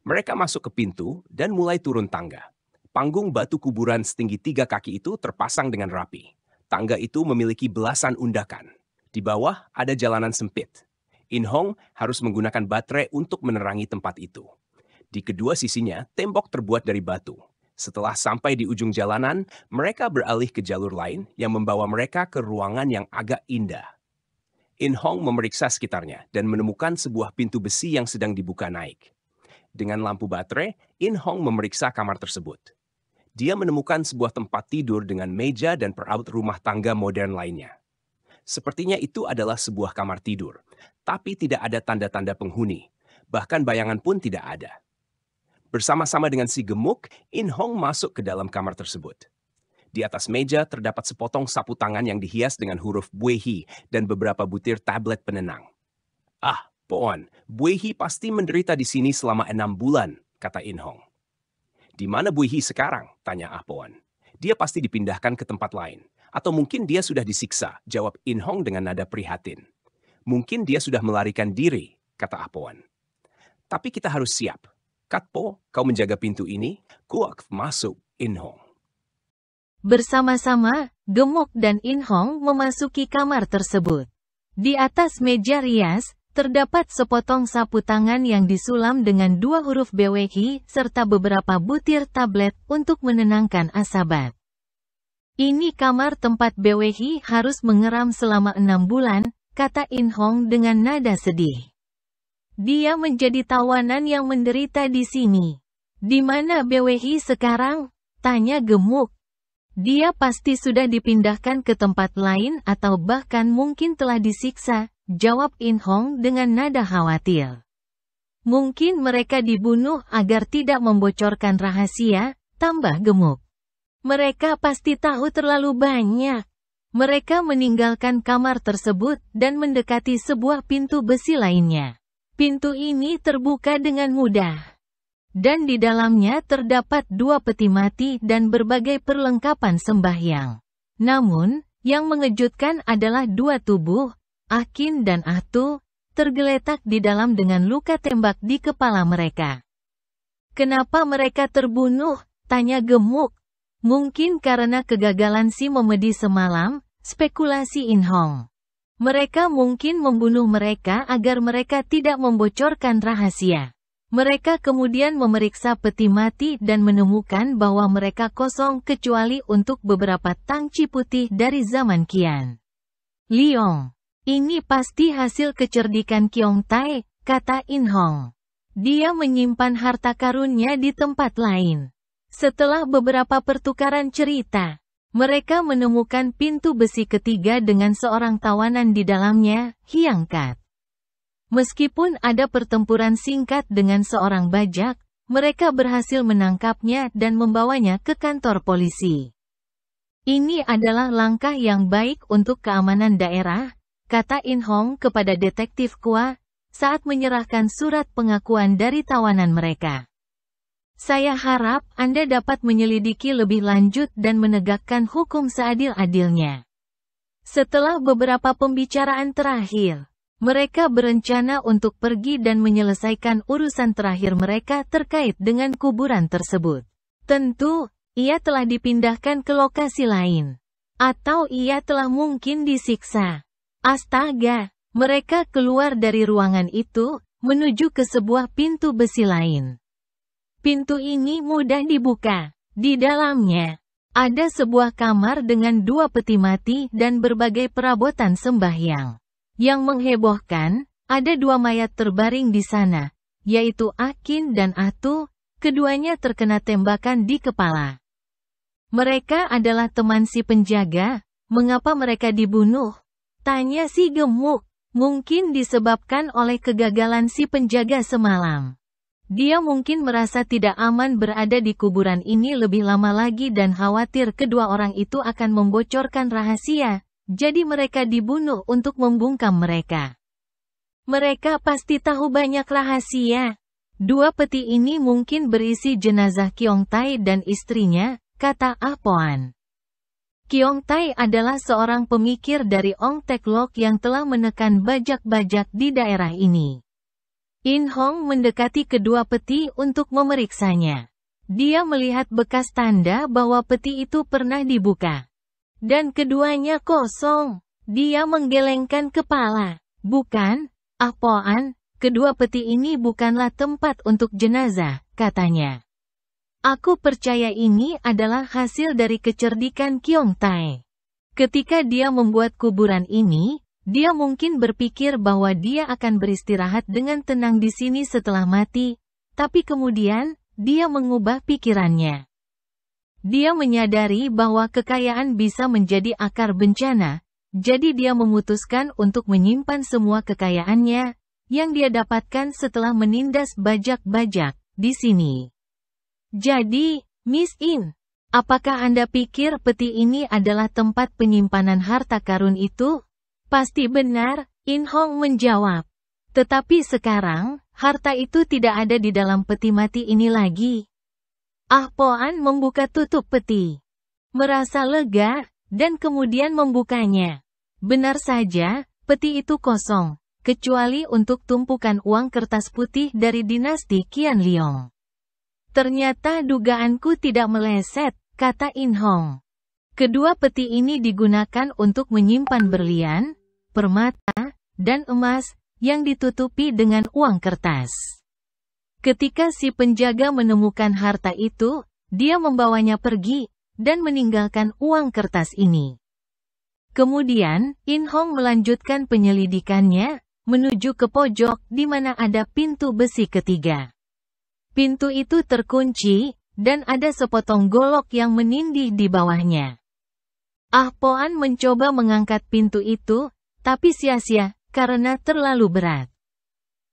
Mereka masuk ke pintu dan mulai turun tangga. Panggung batu kuburan setinggi tiga kaki itu terpasang dengan rapi. Tangga itu memiliki belasan undakan. Di bawah ada jalanan sempit. In Hong harus menggunakan baterai untuk menerangi tempat itu. Di kedua sisinya, tembok terbuat dari batu. Setelah sampai di ujung jalanan, mereka beralih ke jalur lain yang membawa mereka ke ruangan yang agak indah. In Hong memeriksa sekitarnya dan menemukan sebuah pintu besi yang sedang dibuka naik. Dengan lampu baterai, In Hong memeriksa kamar tersebut. Dia menemukan sebuah tempat tidur dengan meja dan perabot rumah tangga modern lainnya. Sepertinya itu adalah sebuah kamar tidur, tapi tidak ada tanda-tanda penghuni. Bahkan bayangan pun tidak ada. Bersama-sama dengan si gemuk, In Hong masuk ke dalam kamar tersebut. Di atas meja terdapat sepotong sapu tangan yang dihias dengan huruf Buehi dan beberapa butir tablet penenang. Ah, Poon, Buehi pasti menderita di sini selama enam bulan, kata In Hong. Di mana Buehi sekarang? Tanya Ah Poon. Dia pasti dipindahkan ke tempat lain. Atau mungkin dia sudah disiksa, jawab In Hong dengan nada prihatin. Mungkin dia sudah melarikan diri, kata Apoan. Tapi kita harus siap. Katpo, kau menjaga pintu ini, kuak masuk In Hong. Bersama-sama, Gemuk dan In Hong memasuki kamar tersebut. Di atas meja rias, terdapat sepotong sapu tangan yang disulam dengan dua huruf BWH serta beberapa butir tablet untuk menenangkan asabat. Ini kamar tempat Bewehi harus mengeram selama enam bulan, kata In Hong dengan nada sedih. Dia menjadi tawanan yang menderita di sini. Di mana Bewehi sekarang? Tanya gemuk. Dia pasti sudah dipindahkan ke tempat lain atau bahkan mungkin telah disiksa, jawab In Hong dengan nada khawatir. Mungkin mereka dibunuh agar tidak membocorkan rahasia, tambah gemuk. Mereka pasti tahu terlalu banyak. Mereka meninggalkan kamar tersebut dan mendekati sebuah pintu besi lainnya. Pintu ini terbuka dengan mudah. dan di dalamnya terdapat dua peti mati dan berbagai perlengkapan sembahyang. Namun, yang mengejutkan adalah dua tubuh, Akin dan Ahtu, tergeletak di dalam dengan luka tembak di kepala mereka. Kenapa mereka terbunuh? Tanya gemuk. Mungkin karena kegagalan si memedi semalam, spekulasi Inhong. Mereka mungkin membunuh mereka agar mereka tidak membocorkan rahasia. Mereka kemudian memeriksa peti mati dan menemukan bahwa mereka kosong kecuali untuk beberapa tangci putih dari zaman Kian. Liong. Ini pasti hasil kecerdikan Kiong Tai, kata In Hong. Dia menyimpan harta karunnya di tempat lain. Setelah beberapa pertukaran cerita, mereka menemukan pintu besi ketiga dengan seorang tawanan di dalamnya, Hiang Kat. Meskipun ada pertempuran singkat dengan seorang bajak, mereka berhasil menangkapnya dan membawanya ke kantor polisi. Ini adalah langkah yang baik untuk keamanan daerah, kata In Hong kepada detektif Kua, saat menyerahkan surat pengakuan dari tawanan mereka. Saya harap Anda dapat menyelidiki lebih lanjut dan menegakkan hukum seadil-adilnya. Setelah beberapa pembicaraan terakhir, mereka berencana untuk pergi dan menyelesaikan urusan terakhir mereka terkait dengan kuburan tersebut. Tentu, ia telah dipindahkan ke lokasi lain. Atau ia telah mungkin disiksa. Astaga, mereka keluar dari ruangan itu, menuju ke sebuah pintu besi lain. Pintu ini mudah dibuka. Di dalamnya, ada sebuah kamar dengan dua peti mati dan berbagai perabotan sembahyang. Yang menghebohkan, ada dua mayat terbaring di sana, yaitu Akin dan Atu, keduanya terkena tembakan di kepala. Mereka adalah teman si penjaga, mengapa mereka dibunuh? Tanya si gemuk, mungkin disebabkan oleh kegagalan si penjaga semalam. Dia mungkin merasa tidak aman berada di kuburan ini lebih lama lagi dan khawatir kedua orang itu akan membocorkan rahasia, jadi mereka dibunuh untuk membungkam mereka. Mereka pasti tahu banyak rahasia. Dua peti ini mungkin berisi jenazah Kiong Tai dan istrinya, kata Ah Poan. Kiong Tai adalah seorang pemikir dari Ong Tek Lok yang telah menekan bajak-bajak di daerah ini. In Hong mendekati kedua peti untuk memeriksanya. Dia melihat bekas tanda bahwa peti itu pernah dibuka. Dan keduanya kosong. Dia menggelengkan kepala. Bukan, Apoan, kedua peti ini bukanlah tempat untuk jenazah, katanya. Aku percaya ini adalah hasil dari kecerdikan Kiong Tai. Ketika dia membuat kuburan ini, dia mungkin berpikir bahwa dia akan beristirahat dengan tenang di sini setelah mati, tapi kemudian, dia mengubah pikirannya. Dia menyadari bahwa kekayaan bisa menjadi akar bencana, jadi dia memutuskan untuk menyimpan semua kekayaannya, yang dia dapatkan setelah menindas bajak-bajak, di sini. Jadi, Miss In, apakah Anda pikir peti ini adalah tempat penyimpanan harta karun itu? Pasti benar, In Hong menjawab. Tetapi sekarang, harta itu tidak ada di dalam peti mati ini lagi. Ah Poan membuka tutup peti. Merasa lega, dan kemudian membukanya. Benar saja, peti itu kosong, kecuali untuk tumpukan uang kertas putih dari dinasti Qian Liong. Ternyata dugaanku tidak meleset, kata In Hong. Kedua peti ini digunakan untuk menyimpan berlian, permata, dan emas, yang ditutupi dengan uang kertas. Ketika si penjaga menemukan harta itu, dia membawanya pergi, dan meninggalkan uang kertas ini. Kemudian, In Hong melanjutkan penyelidikannya, menuju ke pojok di mana ada pintu besi ketiga. Pintu itu terkunci, dan ada sepotong golok yang menindih di bawahnya. Ah Poan mencoba mengangkat pintu itu, tapi sia-sia, karena terlalu berat.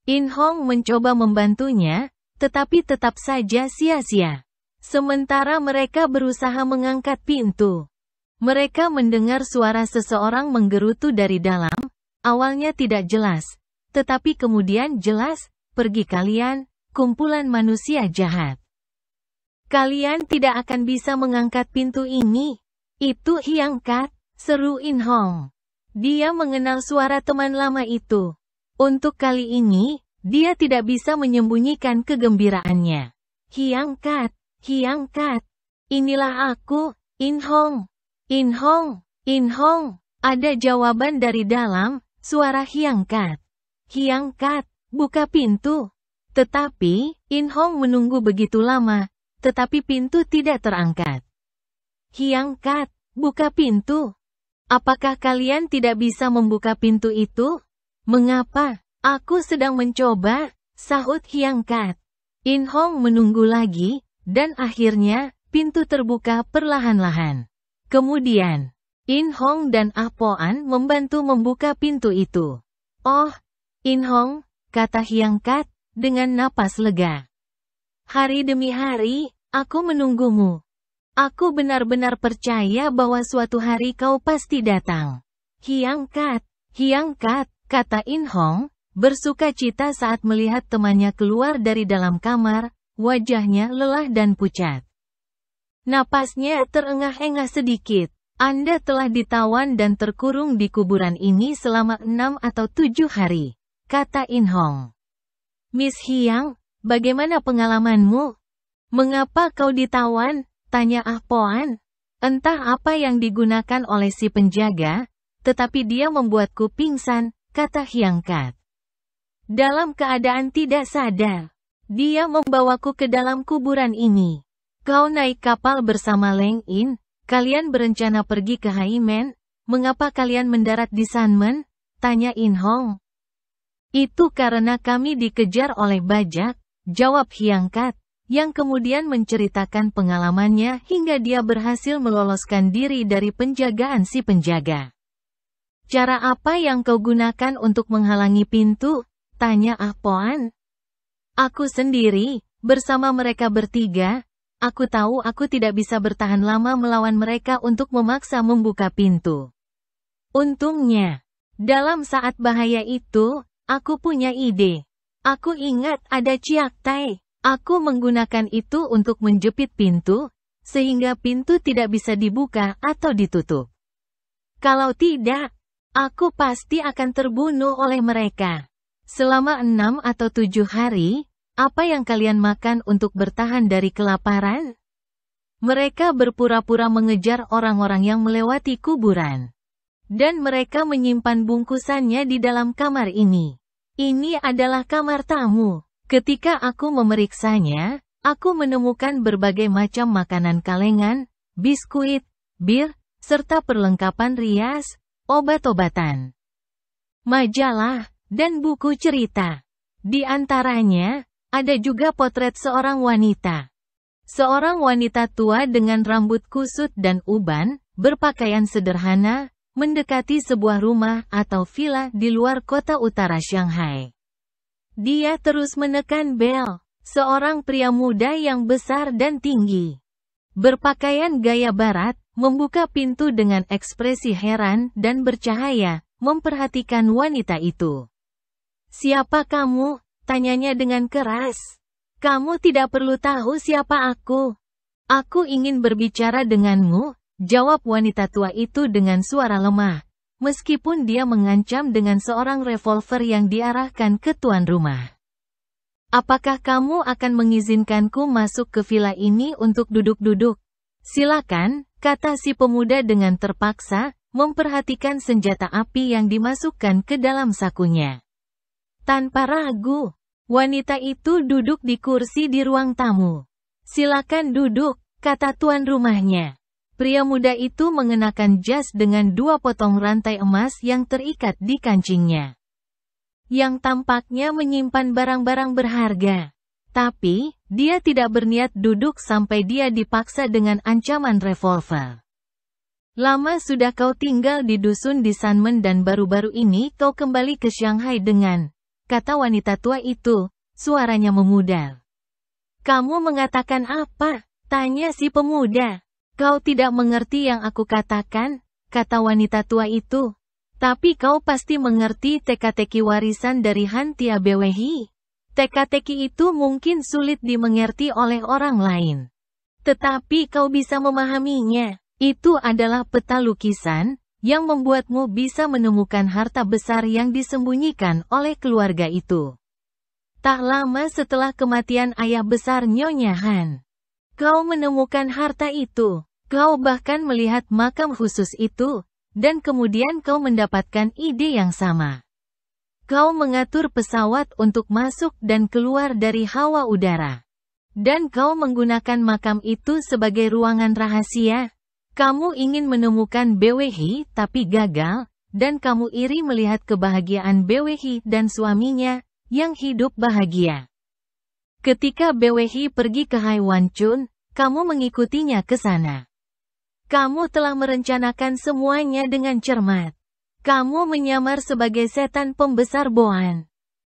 In Hong mencoba membantunya, tetapi tetap saja sia-sia. Sementara mereka berusaha mengangkat pintu. Mereka mendengar suara seseorang menggerutu dari dalam, awalnya tidak jelas, tetapi kemudian jelas, pergi kalian, kumpulan manusia jahat. Kalian tidak akan bisa mengangkat pintu ini. Itu Hiang Kat, seru In Hong. Dia mengenal suara teman lama itu. Untuk kali ini, dia tidak bisa menyembunyikan kegembiraannya. Hiang Kat, Hiang Kat. Inilah aku, In Hong. In Hong, In Hong. Ada jawaban dari dalam, suara Hiang Kat. Hiang Kat, buka pintu. Tetapi, In Hong menunggu begitu lama, tetapi pintu tidak terangkat. Hiang Kat, buka pintu. Apakah kalian tidak bisa membuka pintu itu? Mengapa? Aku sedang mencoba, sahut Hiang Kat. In Hong menunggu lagi, dan akhirnya, pintu terbuka perlahan-lahan. Kemudian, In Hong dan Ah Poan membantu membuka pintu itu. Oh, In Hong, kata Hiang Kat, dengan napas lega. Hari demi hari, aku menunggumu. Aku benar-benar percaya bahwa suatu hari kau pasti datang. Hiang Kat, Hiang Kat, kata In Hong, bersuka cita saat melihat temannya keluar dari dalam kamar, wajahnya lelah dan pucat. Napasnya terengah-engah sedikit. Anda telah ditawan dan terkurung di kuburan ini selama enam atau tujuh hari, kata In Hong. Miss Hiang, Bagaimana pengalamanmu? Mengapa kau ditawan? Tanya Ah Poan. Entah apa yang digunakan oleh si penjaga, tetapi dia membuatku pingsan, kata Hyang Kat. Dalam keadaan tidak sadar, dia membawaku ke dalam kuburan ini. Kau naik kapal bersama Leng In, kalian berencana pergi ke Haimen, mengapa kalian mendarat di Sanmen? Tanya In Hong. Itu karena kami dikejar oleh bajak, Jawab Hyang Kat, yang kemudian menceritakan pengalamannya hingga dia berhasil meloloskan diri dari penjagaan si penjaga. Cara apa yang kau gunakan untuk menghalangi pintu? Tanya Ah Poan. Aku sendiri, bersama mereka bertiga, aku tahu aku tidak bisa bertahan lama melawan mereka untuk memaksa membuka pintu. Untungnya, dalam saat bahaya itu, aku punya ide. Aku ingat ada Ciak Tai. Aku menggunakan itu untuk menjepit pintu, sehingga pintu tidak bisa dibuka atau ditutup. Kalau tidak, aku pasti akan terbunuh oleh mereka. Selama enam atau tujuh hari, apa yang kalian makan untuk bertahan dari kelaparan? Mereka berpura-pura mengejar orang-orang yang melewati kuburan. Dan mereka menyimpan bungkusannya di dalam kamar ini. Ini adalah kamar tamu. Ketika aku memeriksanya, aku menemukan berbagai macam makanan kalengan, biskuit, bir, serta perlengkapan rias, obat-obatan, majalah, dan buku cerita. Di antaranya, ada juga potret seorang wanita. Seorang wanita tua dengan rambut kusut dan uban, berpakaian sederhana, mendekati sebuah rumah atau villa di luar kota utara Shanghai. Dia terus menekan bel, seorang pria muda yang besar dan tinggi. Berpakaian gaya barat, membuka pintu dengan ekspresi heran dan bercahaya, memperhatikan wanita itu. Siapa kamu? Tanyanya dengan keras. Kamu tidak perlu tahu siapa aku. Aku ingin berbicara denganmu, Jawab wanita tua itu dengan suara lemah, meskipun dia mengancam dengan seorang revolver yang diarahkan ke tuan rumah. Apakah kamu akan mengizinkanku masuk ke villa ini untuk duduk-duduk? Silakan, kata si pemuda dengan terpaksa, memperhatikan senjata api yang dimasukkan ke dalam sakunya. Tanpa ragu, wanita itu duduk di kursi di ruang tamu. Silakan duduk, kata tuan rumahnya. Pria muda itu mengenakan jas dengan dua potong rantai emas yang terikat di kancingnya. Yang tampaknya menyimpan barang-barang berharga. Tapi, dia tidak berniat duduk sampai dia dipaksa dengan ancaman revolver. Lama sudah kau tinggal di dusun di Sanmen dan baru-baru ini kau kembali ke Shanghai dengan, kata wanita tua itu, suaranya memudar. Kamu mengatakan apa? Tanya si pemuda. Kau tidak mengerti yang aku katakan, kata wanita tua itu. Tapi kau pasti mengerti teka-teki warisan dari Han Tia Bewehi. Teka-teki itu mungkin sulit dimengerti oleh orang lain. Tetapi kau bisa memahaminya. Itu adalah peta lukisan, yang membuatmu bisa menemukan harta besar yang disembunyikan oleh keluarga itu. Tak lama setelah kematian ayah besar Nyonya Han, kau menemukan harta itu. Kau bahkan melihat makam khusus itu, dan kemudian kau mendapatkan ide yang sama. Kau mengatur pesawat untuk masuk dan keluar dari hawa udara. Dan kau menggunakan makam itu sebagai ruangan rahasia, kamu ingin menemukan Bewehi tapi gagal, dan kamu iri melihat kebahagiaan Bewehi dan suaminya, yang hidup bahagia. Ketika Bewehi pergi ke Haiwan Chun, kamu mengikutinya ke sana. Kamu telah merencanakan semuanya dengan cermat. Kamu menyamar sebagai setan pembesar Boan.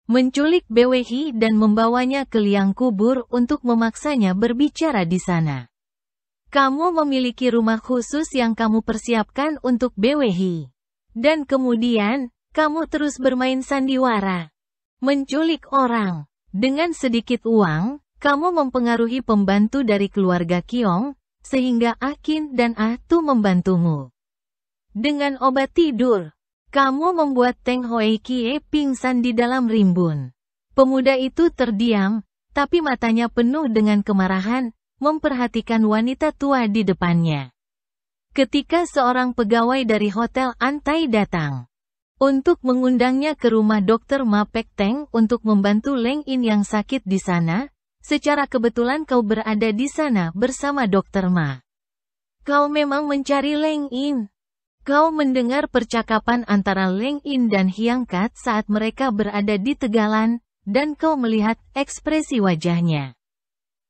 Menculik Bewehi dan membawanya ke liang kubur untuk memaksanya berbicara di sana. Kamu memiliki rumah khusus yang kamu persiapkan untuk BWH. Dan kemudian, kamu terus bermain sandiwara. Menculik orang. Dengan sedikit uang, kamu mempengaruhi pembantu dari keluarga Kiong, sehingga Akin dan Atu membantumu. Dengan obat tidur, kamu membuat Teng Hoi Kie pingsan di dalam rimbun. Pemuda itu terdiam, tapi matanya penuh dengan kemarahan, memperhatikan wanita tua di depannya. Ketika seorang pegawai dari Hotel Antai datang untuk mengundangnya ke rumah Dr. Ma Pek Teng untuk membantu Leng In yang sakit di sana, secara kebetulan kau berada di sana bersama Dr. Ma. Kau memang mencari Leng In. Kau mendengar percakapan antara Leng In dan Hiang Kat saat mereka berada di Tegalan, dan kau melihat ekspresi wajahnya.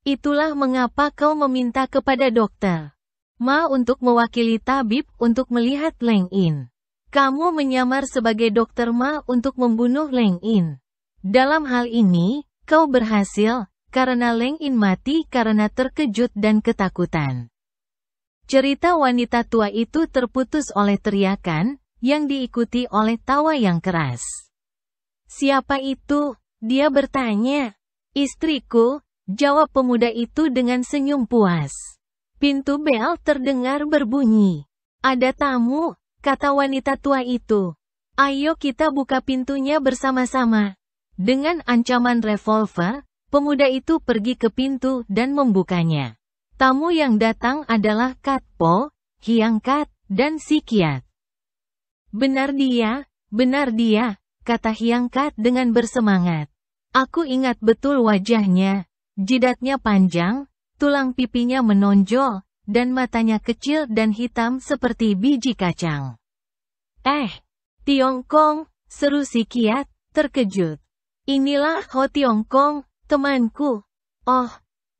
Itulah mengapa kau meminta kepada dokter Ma untuk mewakili tabib untuk melihat Leng In. Kamu menyamar sebagai dokter Ma untuk membunuh Leng In. Dalam hal ini, kau berhasil, karena Leng In mati karena terkejut dan ketakutan. Cerita wanita tua itu terputus oleh teriakan, yang diikuti oleh tawa yang keras. Siapa itu? Dia bertanya. Istriku, Jawab pemuda itu dengan senyum puas. Pintu bel terdengar berbunyi. Ada tamu, kata wanita tua itu. Ayo kita buka pintunya bersama-sama. Dengan ancaman revolver, pemuda itu pergi ke pintu dan membukanya. Tamu yang datang adalah Katpo, Hiang Kat, dan Sikiat. Benar dia, benar dia, kata Hiang Kat dengan bersemangat. Aku ingat betul wajahnya, Jidatnya panjang, tulang pipinya menonjol, dan matanya kecil dan hitam seperti biji kacang. Eh, Tiongkong, seru si Kiat, terkejut. Inilah Ho Tiongkong, temanku. Oh,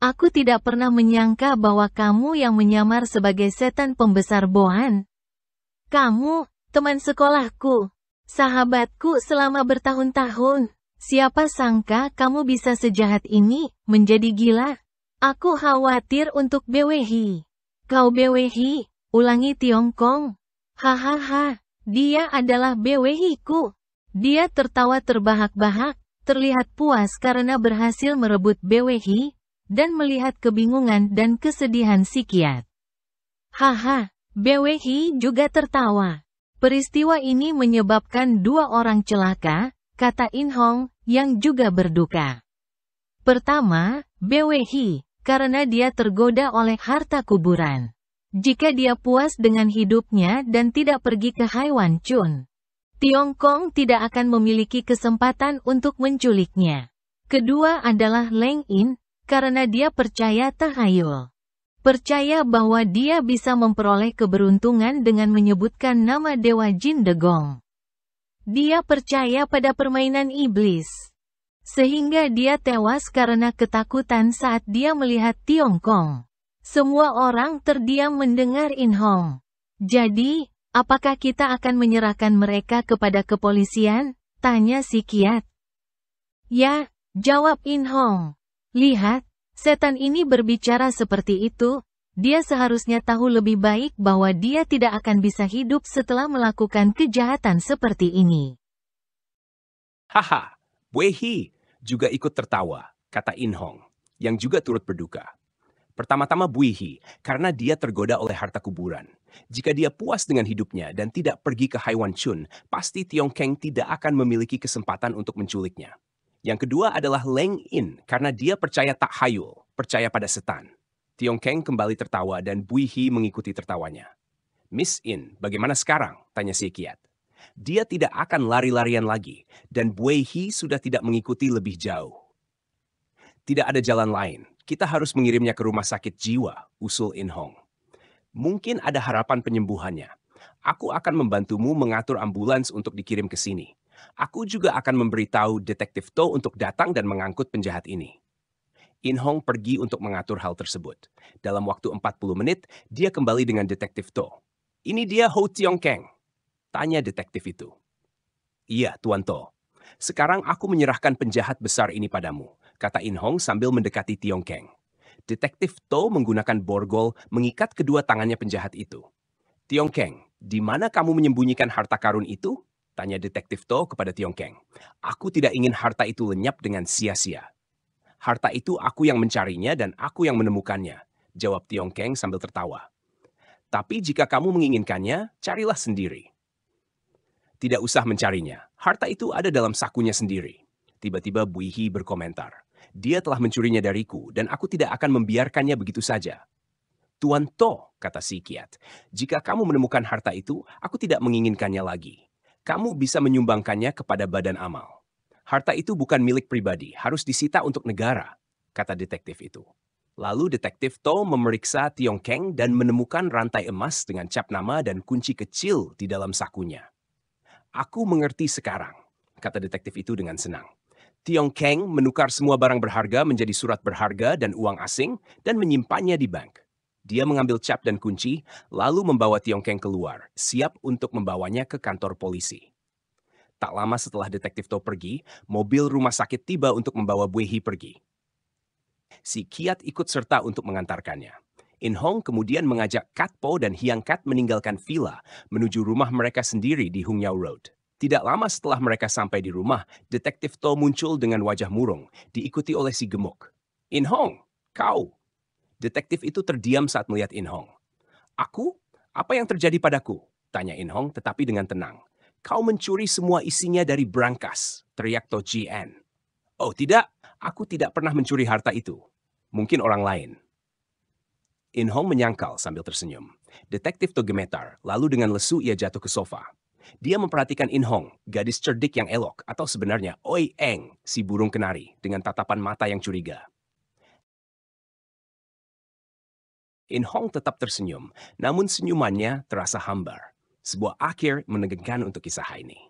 aku tidak pernah menyangka bahwa kamu yang menyamar sebagai setan pembesar Boan. Kamu, teman sekolahku, sahabatku selama bertahun-tahun. Siapa sangka kamu bisa sejahat ini, menjadi gila? Aku khawatir untuk Bewehi. Kau Bewehi, ulangi Tiongkong. Hahaha, dia adalah Bewehiku. Dia tertawa terbahak-bahak, terlihat puas karena berhasil merebut Bewehi, dan melihat kebingungan dan kesedihan si Kiat. Haha, Bewehi juga tertawa. Peristiwa ini menyebabkan dua orang celaka, kata In Hong, yang juga berduka. Pertama, Bewehi, karena dia tergoda oleh harta kuburan. Jika dia puas dengan hidupnya dan tidak pergi ke Haiwan Chun, Tiongkong tidak akan memiliki kesempatan untuk menculiknya. Kedua adalah Leng In, karena dia percaya tahayul. Percaya bahwa dia bisa memperoleh keberuntungan dengan menyebutkan nama Dewa Jin Degong. Dia percaya pada permainan iblis. Sehingga dia tewas karena ketakutan saat dia melihat Tiongkong. Semua orang terdiam mendengar In Hong. Jadi, apakah kita akan menyerahkan mereka kepada kepolisian? Tanya si Kiat. Ya, jawab In Hong. Lihat, setan ini berbicara seperti itu, dia seharusnya tahu lebih baik bahwa dia tidak akan bisa hidup setelah melakukan kejahatan seperti ini. Haha, Wei juga ikut tertawa, kata In Hong, yang juga turut berduka. Pertama-tama Bui Hi, karena dia tergoda oleh harta kuburan. Jika dia puas dengan hidupnya dan tidak pergi ke Haiwan Chun, pasti Tiong Keng tidak akan memiliki kesempatan untuk menculiknya. Yang kedua adalah Leng In, karena dia percaya tak hayul, percaya pada setan. Tiong Keng kembali tertawa dan Bui Hi mengikuti tertawanya. Miss In, bagaimana sekarang? Tanya si Kiat. Dia tidak akan lari-larian lagi, dan Bui Hi sudah tidak mengikuti lebih jauh. Tidak ada jalan lain, kita harus mengirimnya ke rumah sakit jiwa, usul In Hong. Mungkin ada harapan penyembuhannya. Aku akan membantumu mengatur ambulans untuk dikirim ke sini. Aku juga akan memberitahu detektif To untuk datang dan mengangkut penjahat ini. In Hong pergi untuk mengatur hal tersebut. Dalam waktu 40 menit, dia kembali dengan detektif To. Ini dia Ho Tiong Keng. Tanya detektif itu. Iya, Tuan To. Sekarang aku menyerahkan penjahat besar ini padamu, kata In Hong sambil mendekati Tiong Keng. Detektif To menggunakan borgol mengikat kedua tangannya penjahat itu. Tiong Keng, di mana kamu menyembunyikan harta karun itu? Tanya detektif To kepada Tiong Keng. Aku tidak ingin harta itu lenyap dengan sia-sia. Harta itu aku yang mencarinya dan aku yang menemukannya, jawab Tiong Keng sambil tertawa. Tapi jika kamu menginginkannya, carilah sendiri. Tidak usah mencarinya. Harta itu ada dalam sakunya sendiri. Tiba-tiba Bu Ihi berkomentar. Dia telah mencurinya dariku dan aku tidak akan membiarkannya begitu saja. Tuan To, kata si Kiat, jika kamu menemukan harta itu, aku tidak menginginkannya lagi. Kamu bisa menyumbangkannya kepada badan amal. Harta itu bukan milik pribadi, harus disita untuk negara, kata detektif itu. Lalu detektif To memeriksa Tiong Keng dan menemukan rantai emas dengan cap nama dan kunci kecil di dalam sakunya. Aku mengerti sekarang, kata detektif itu dengan senang. Tiong Keng menukar semua barang berharga menjadi surat berharga dan uang asing dan menyimpannya di bank. Dia mengambil cap dan kunci, lalu membawa Tiong Keng keluar, siap untuk membawanya ke kantor polisi. Tak lama setelah detektif To pergi, mobil rumah sakit tiba untuk membawa Buehi pergi si Kiat ikut serta untuk mengantarkannya. In Hong kemudian mengajak Kat Po dan Hiang Kat meninggalkan villa menuju rumah mereka sendiri di Hung Yao Road. Tidak lama setelah mereka sampai di rumah, detektif To muncul dengan wajah murung, diikuti oleh si gemuk. In Hong, kau! Detektif itu terdiam saat melihat In Hong. Aku? Apa yang terjadi padaku? Tanya In Hong tetapi dengan tenang. Kau mencuri semua isinya dari brankas, teriak To GN. Oh tidak, aku tidak pernah mencuri harta itu. Mungkin orang lain. In Hong menyangkal sambil tersenyum. Detektif To gemetar, lalu dengan lesu ia jatuh ke sofa. Dia memperhatikan In Hong, gadis cerdik yang elok, atau sebenarnya Oi Eng, si burung kenari, dengan tatapan mata yang curiga. In Hong tetap tersenyum, namun senyumannya terasa hambar. Sebuah akhir menegangkan untuk kisah ini.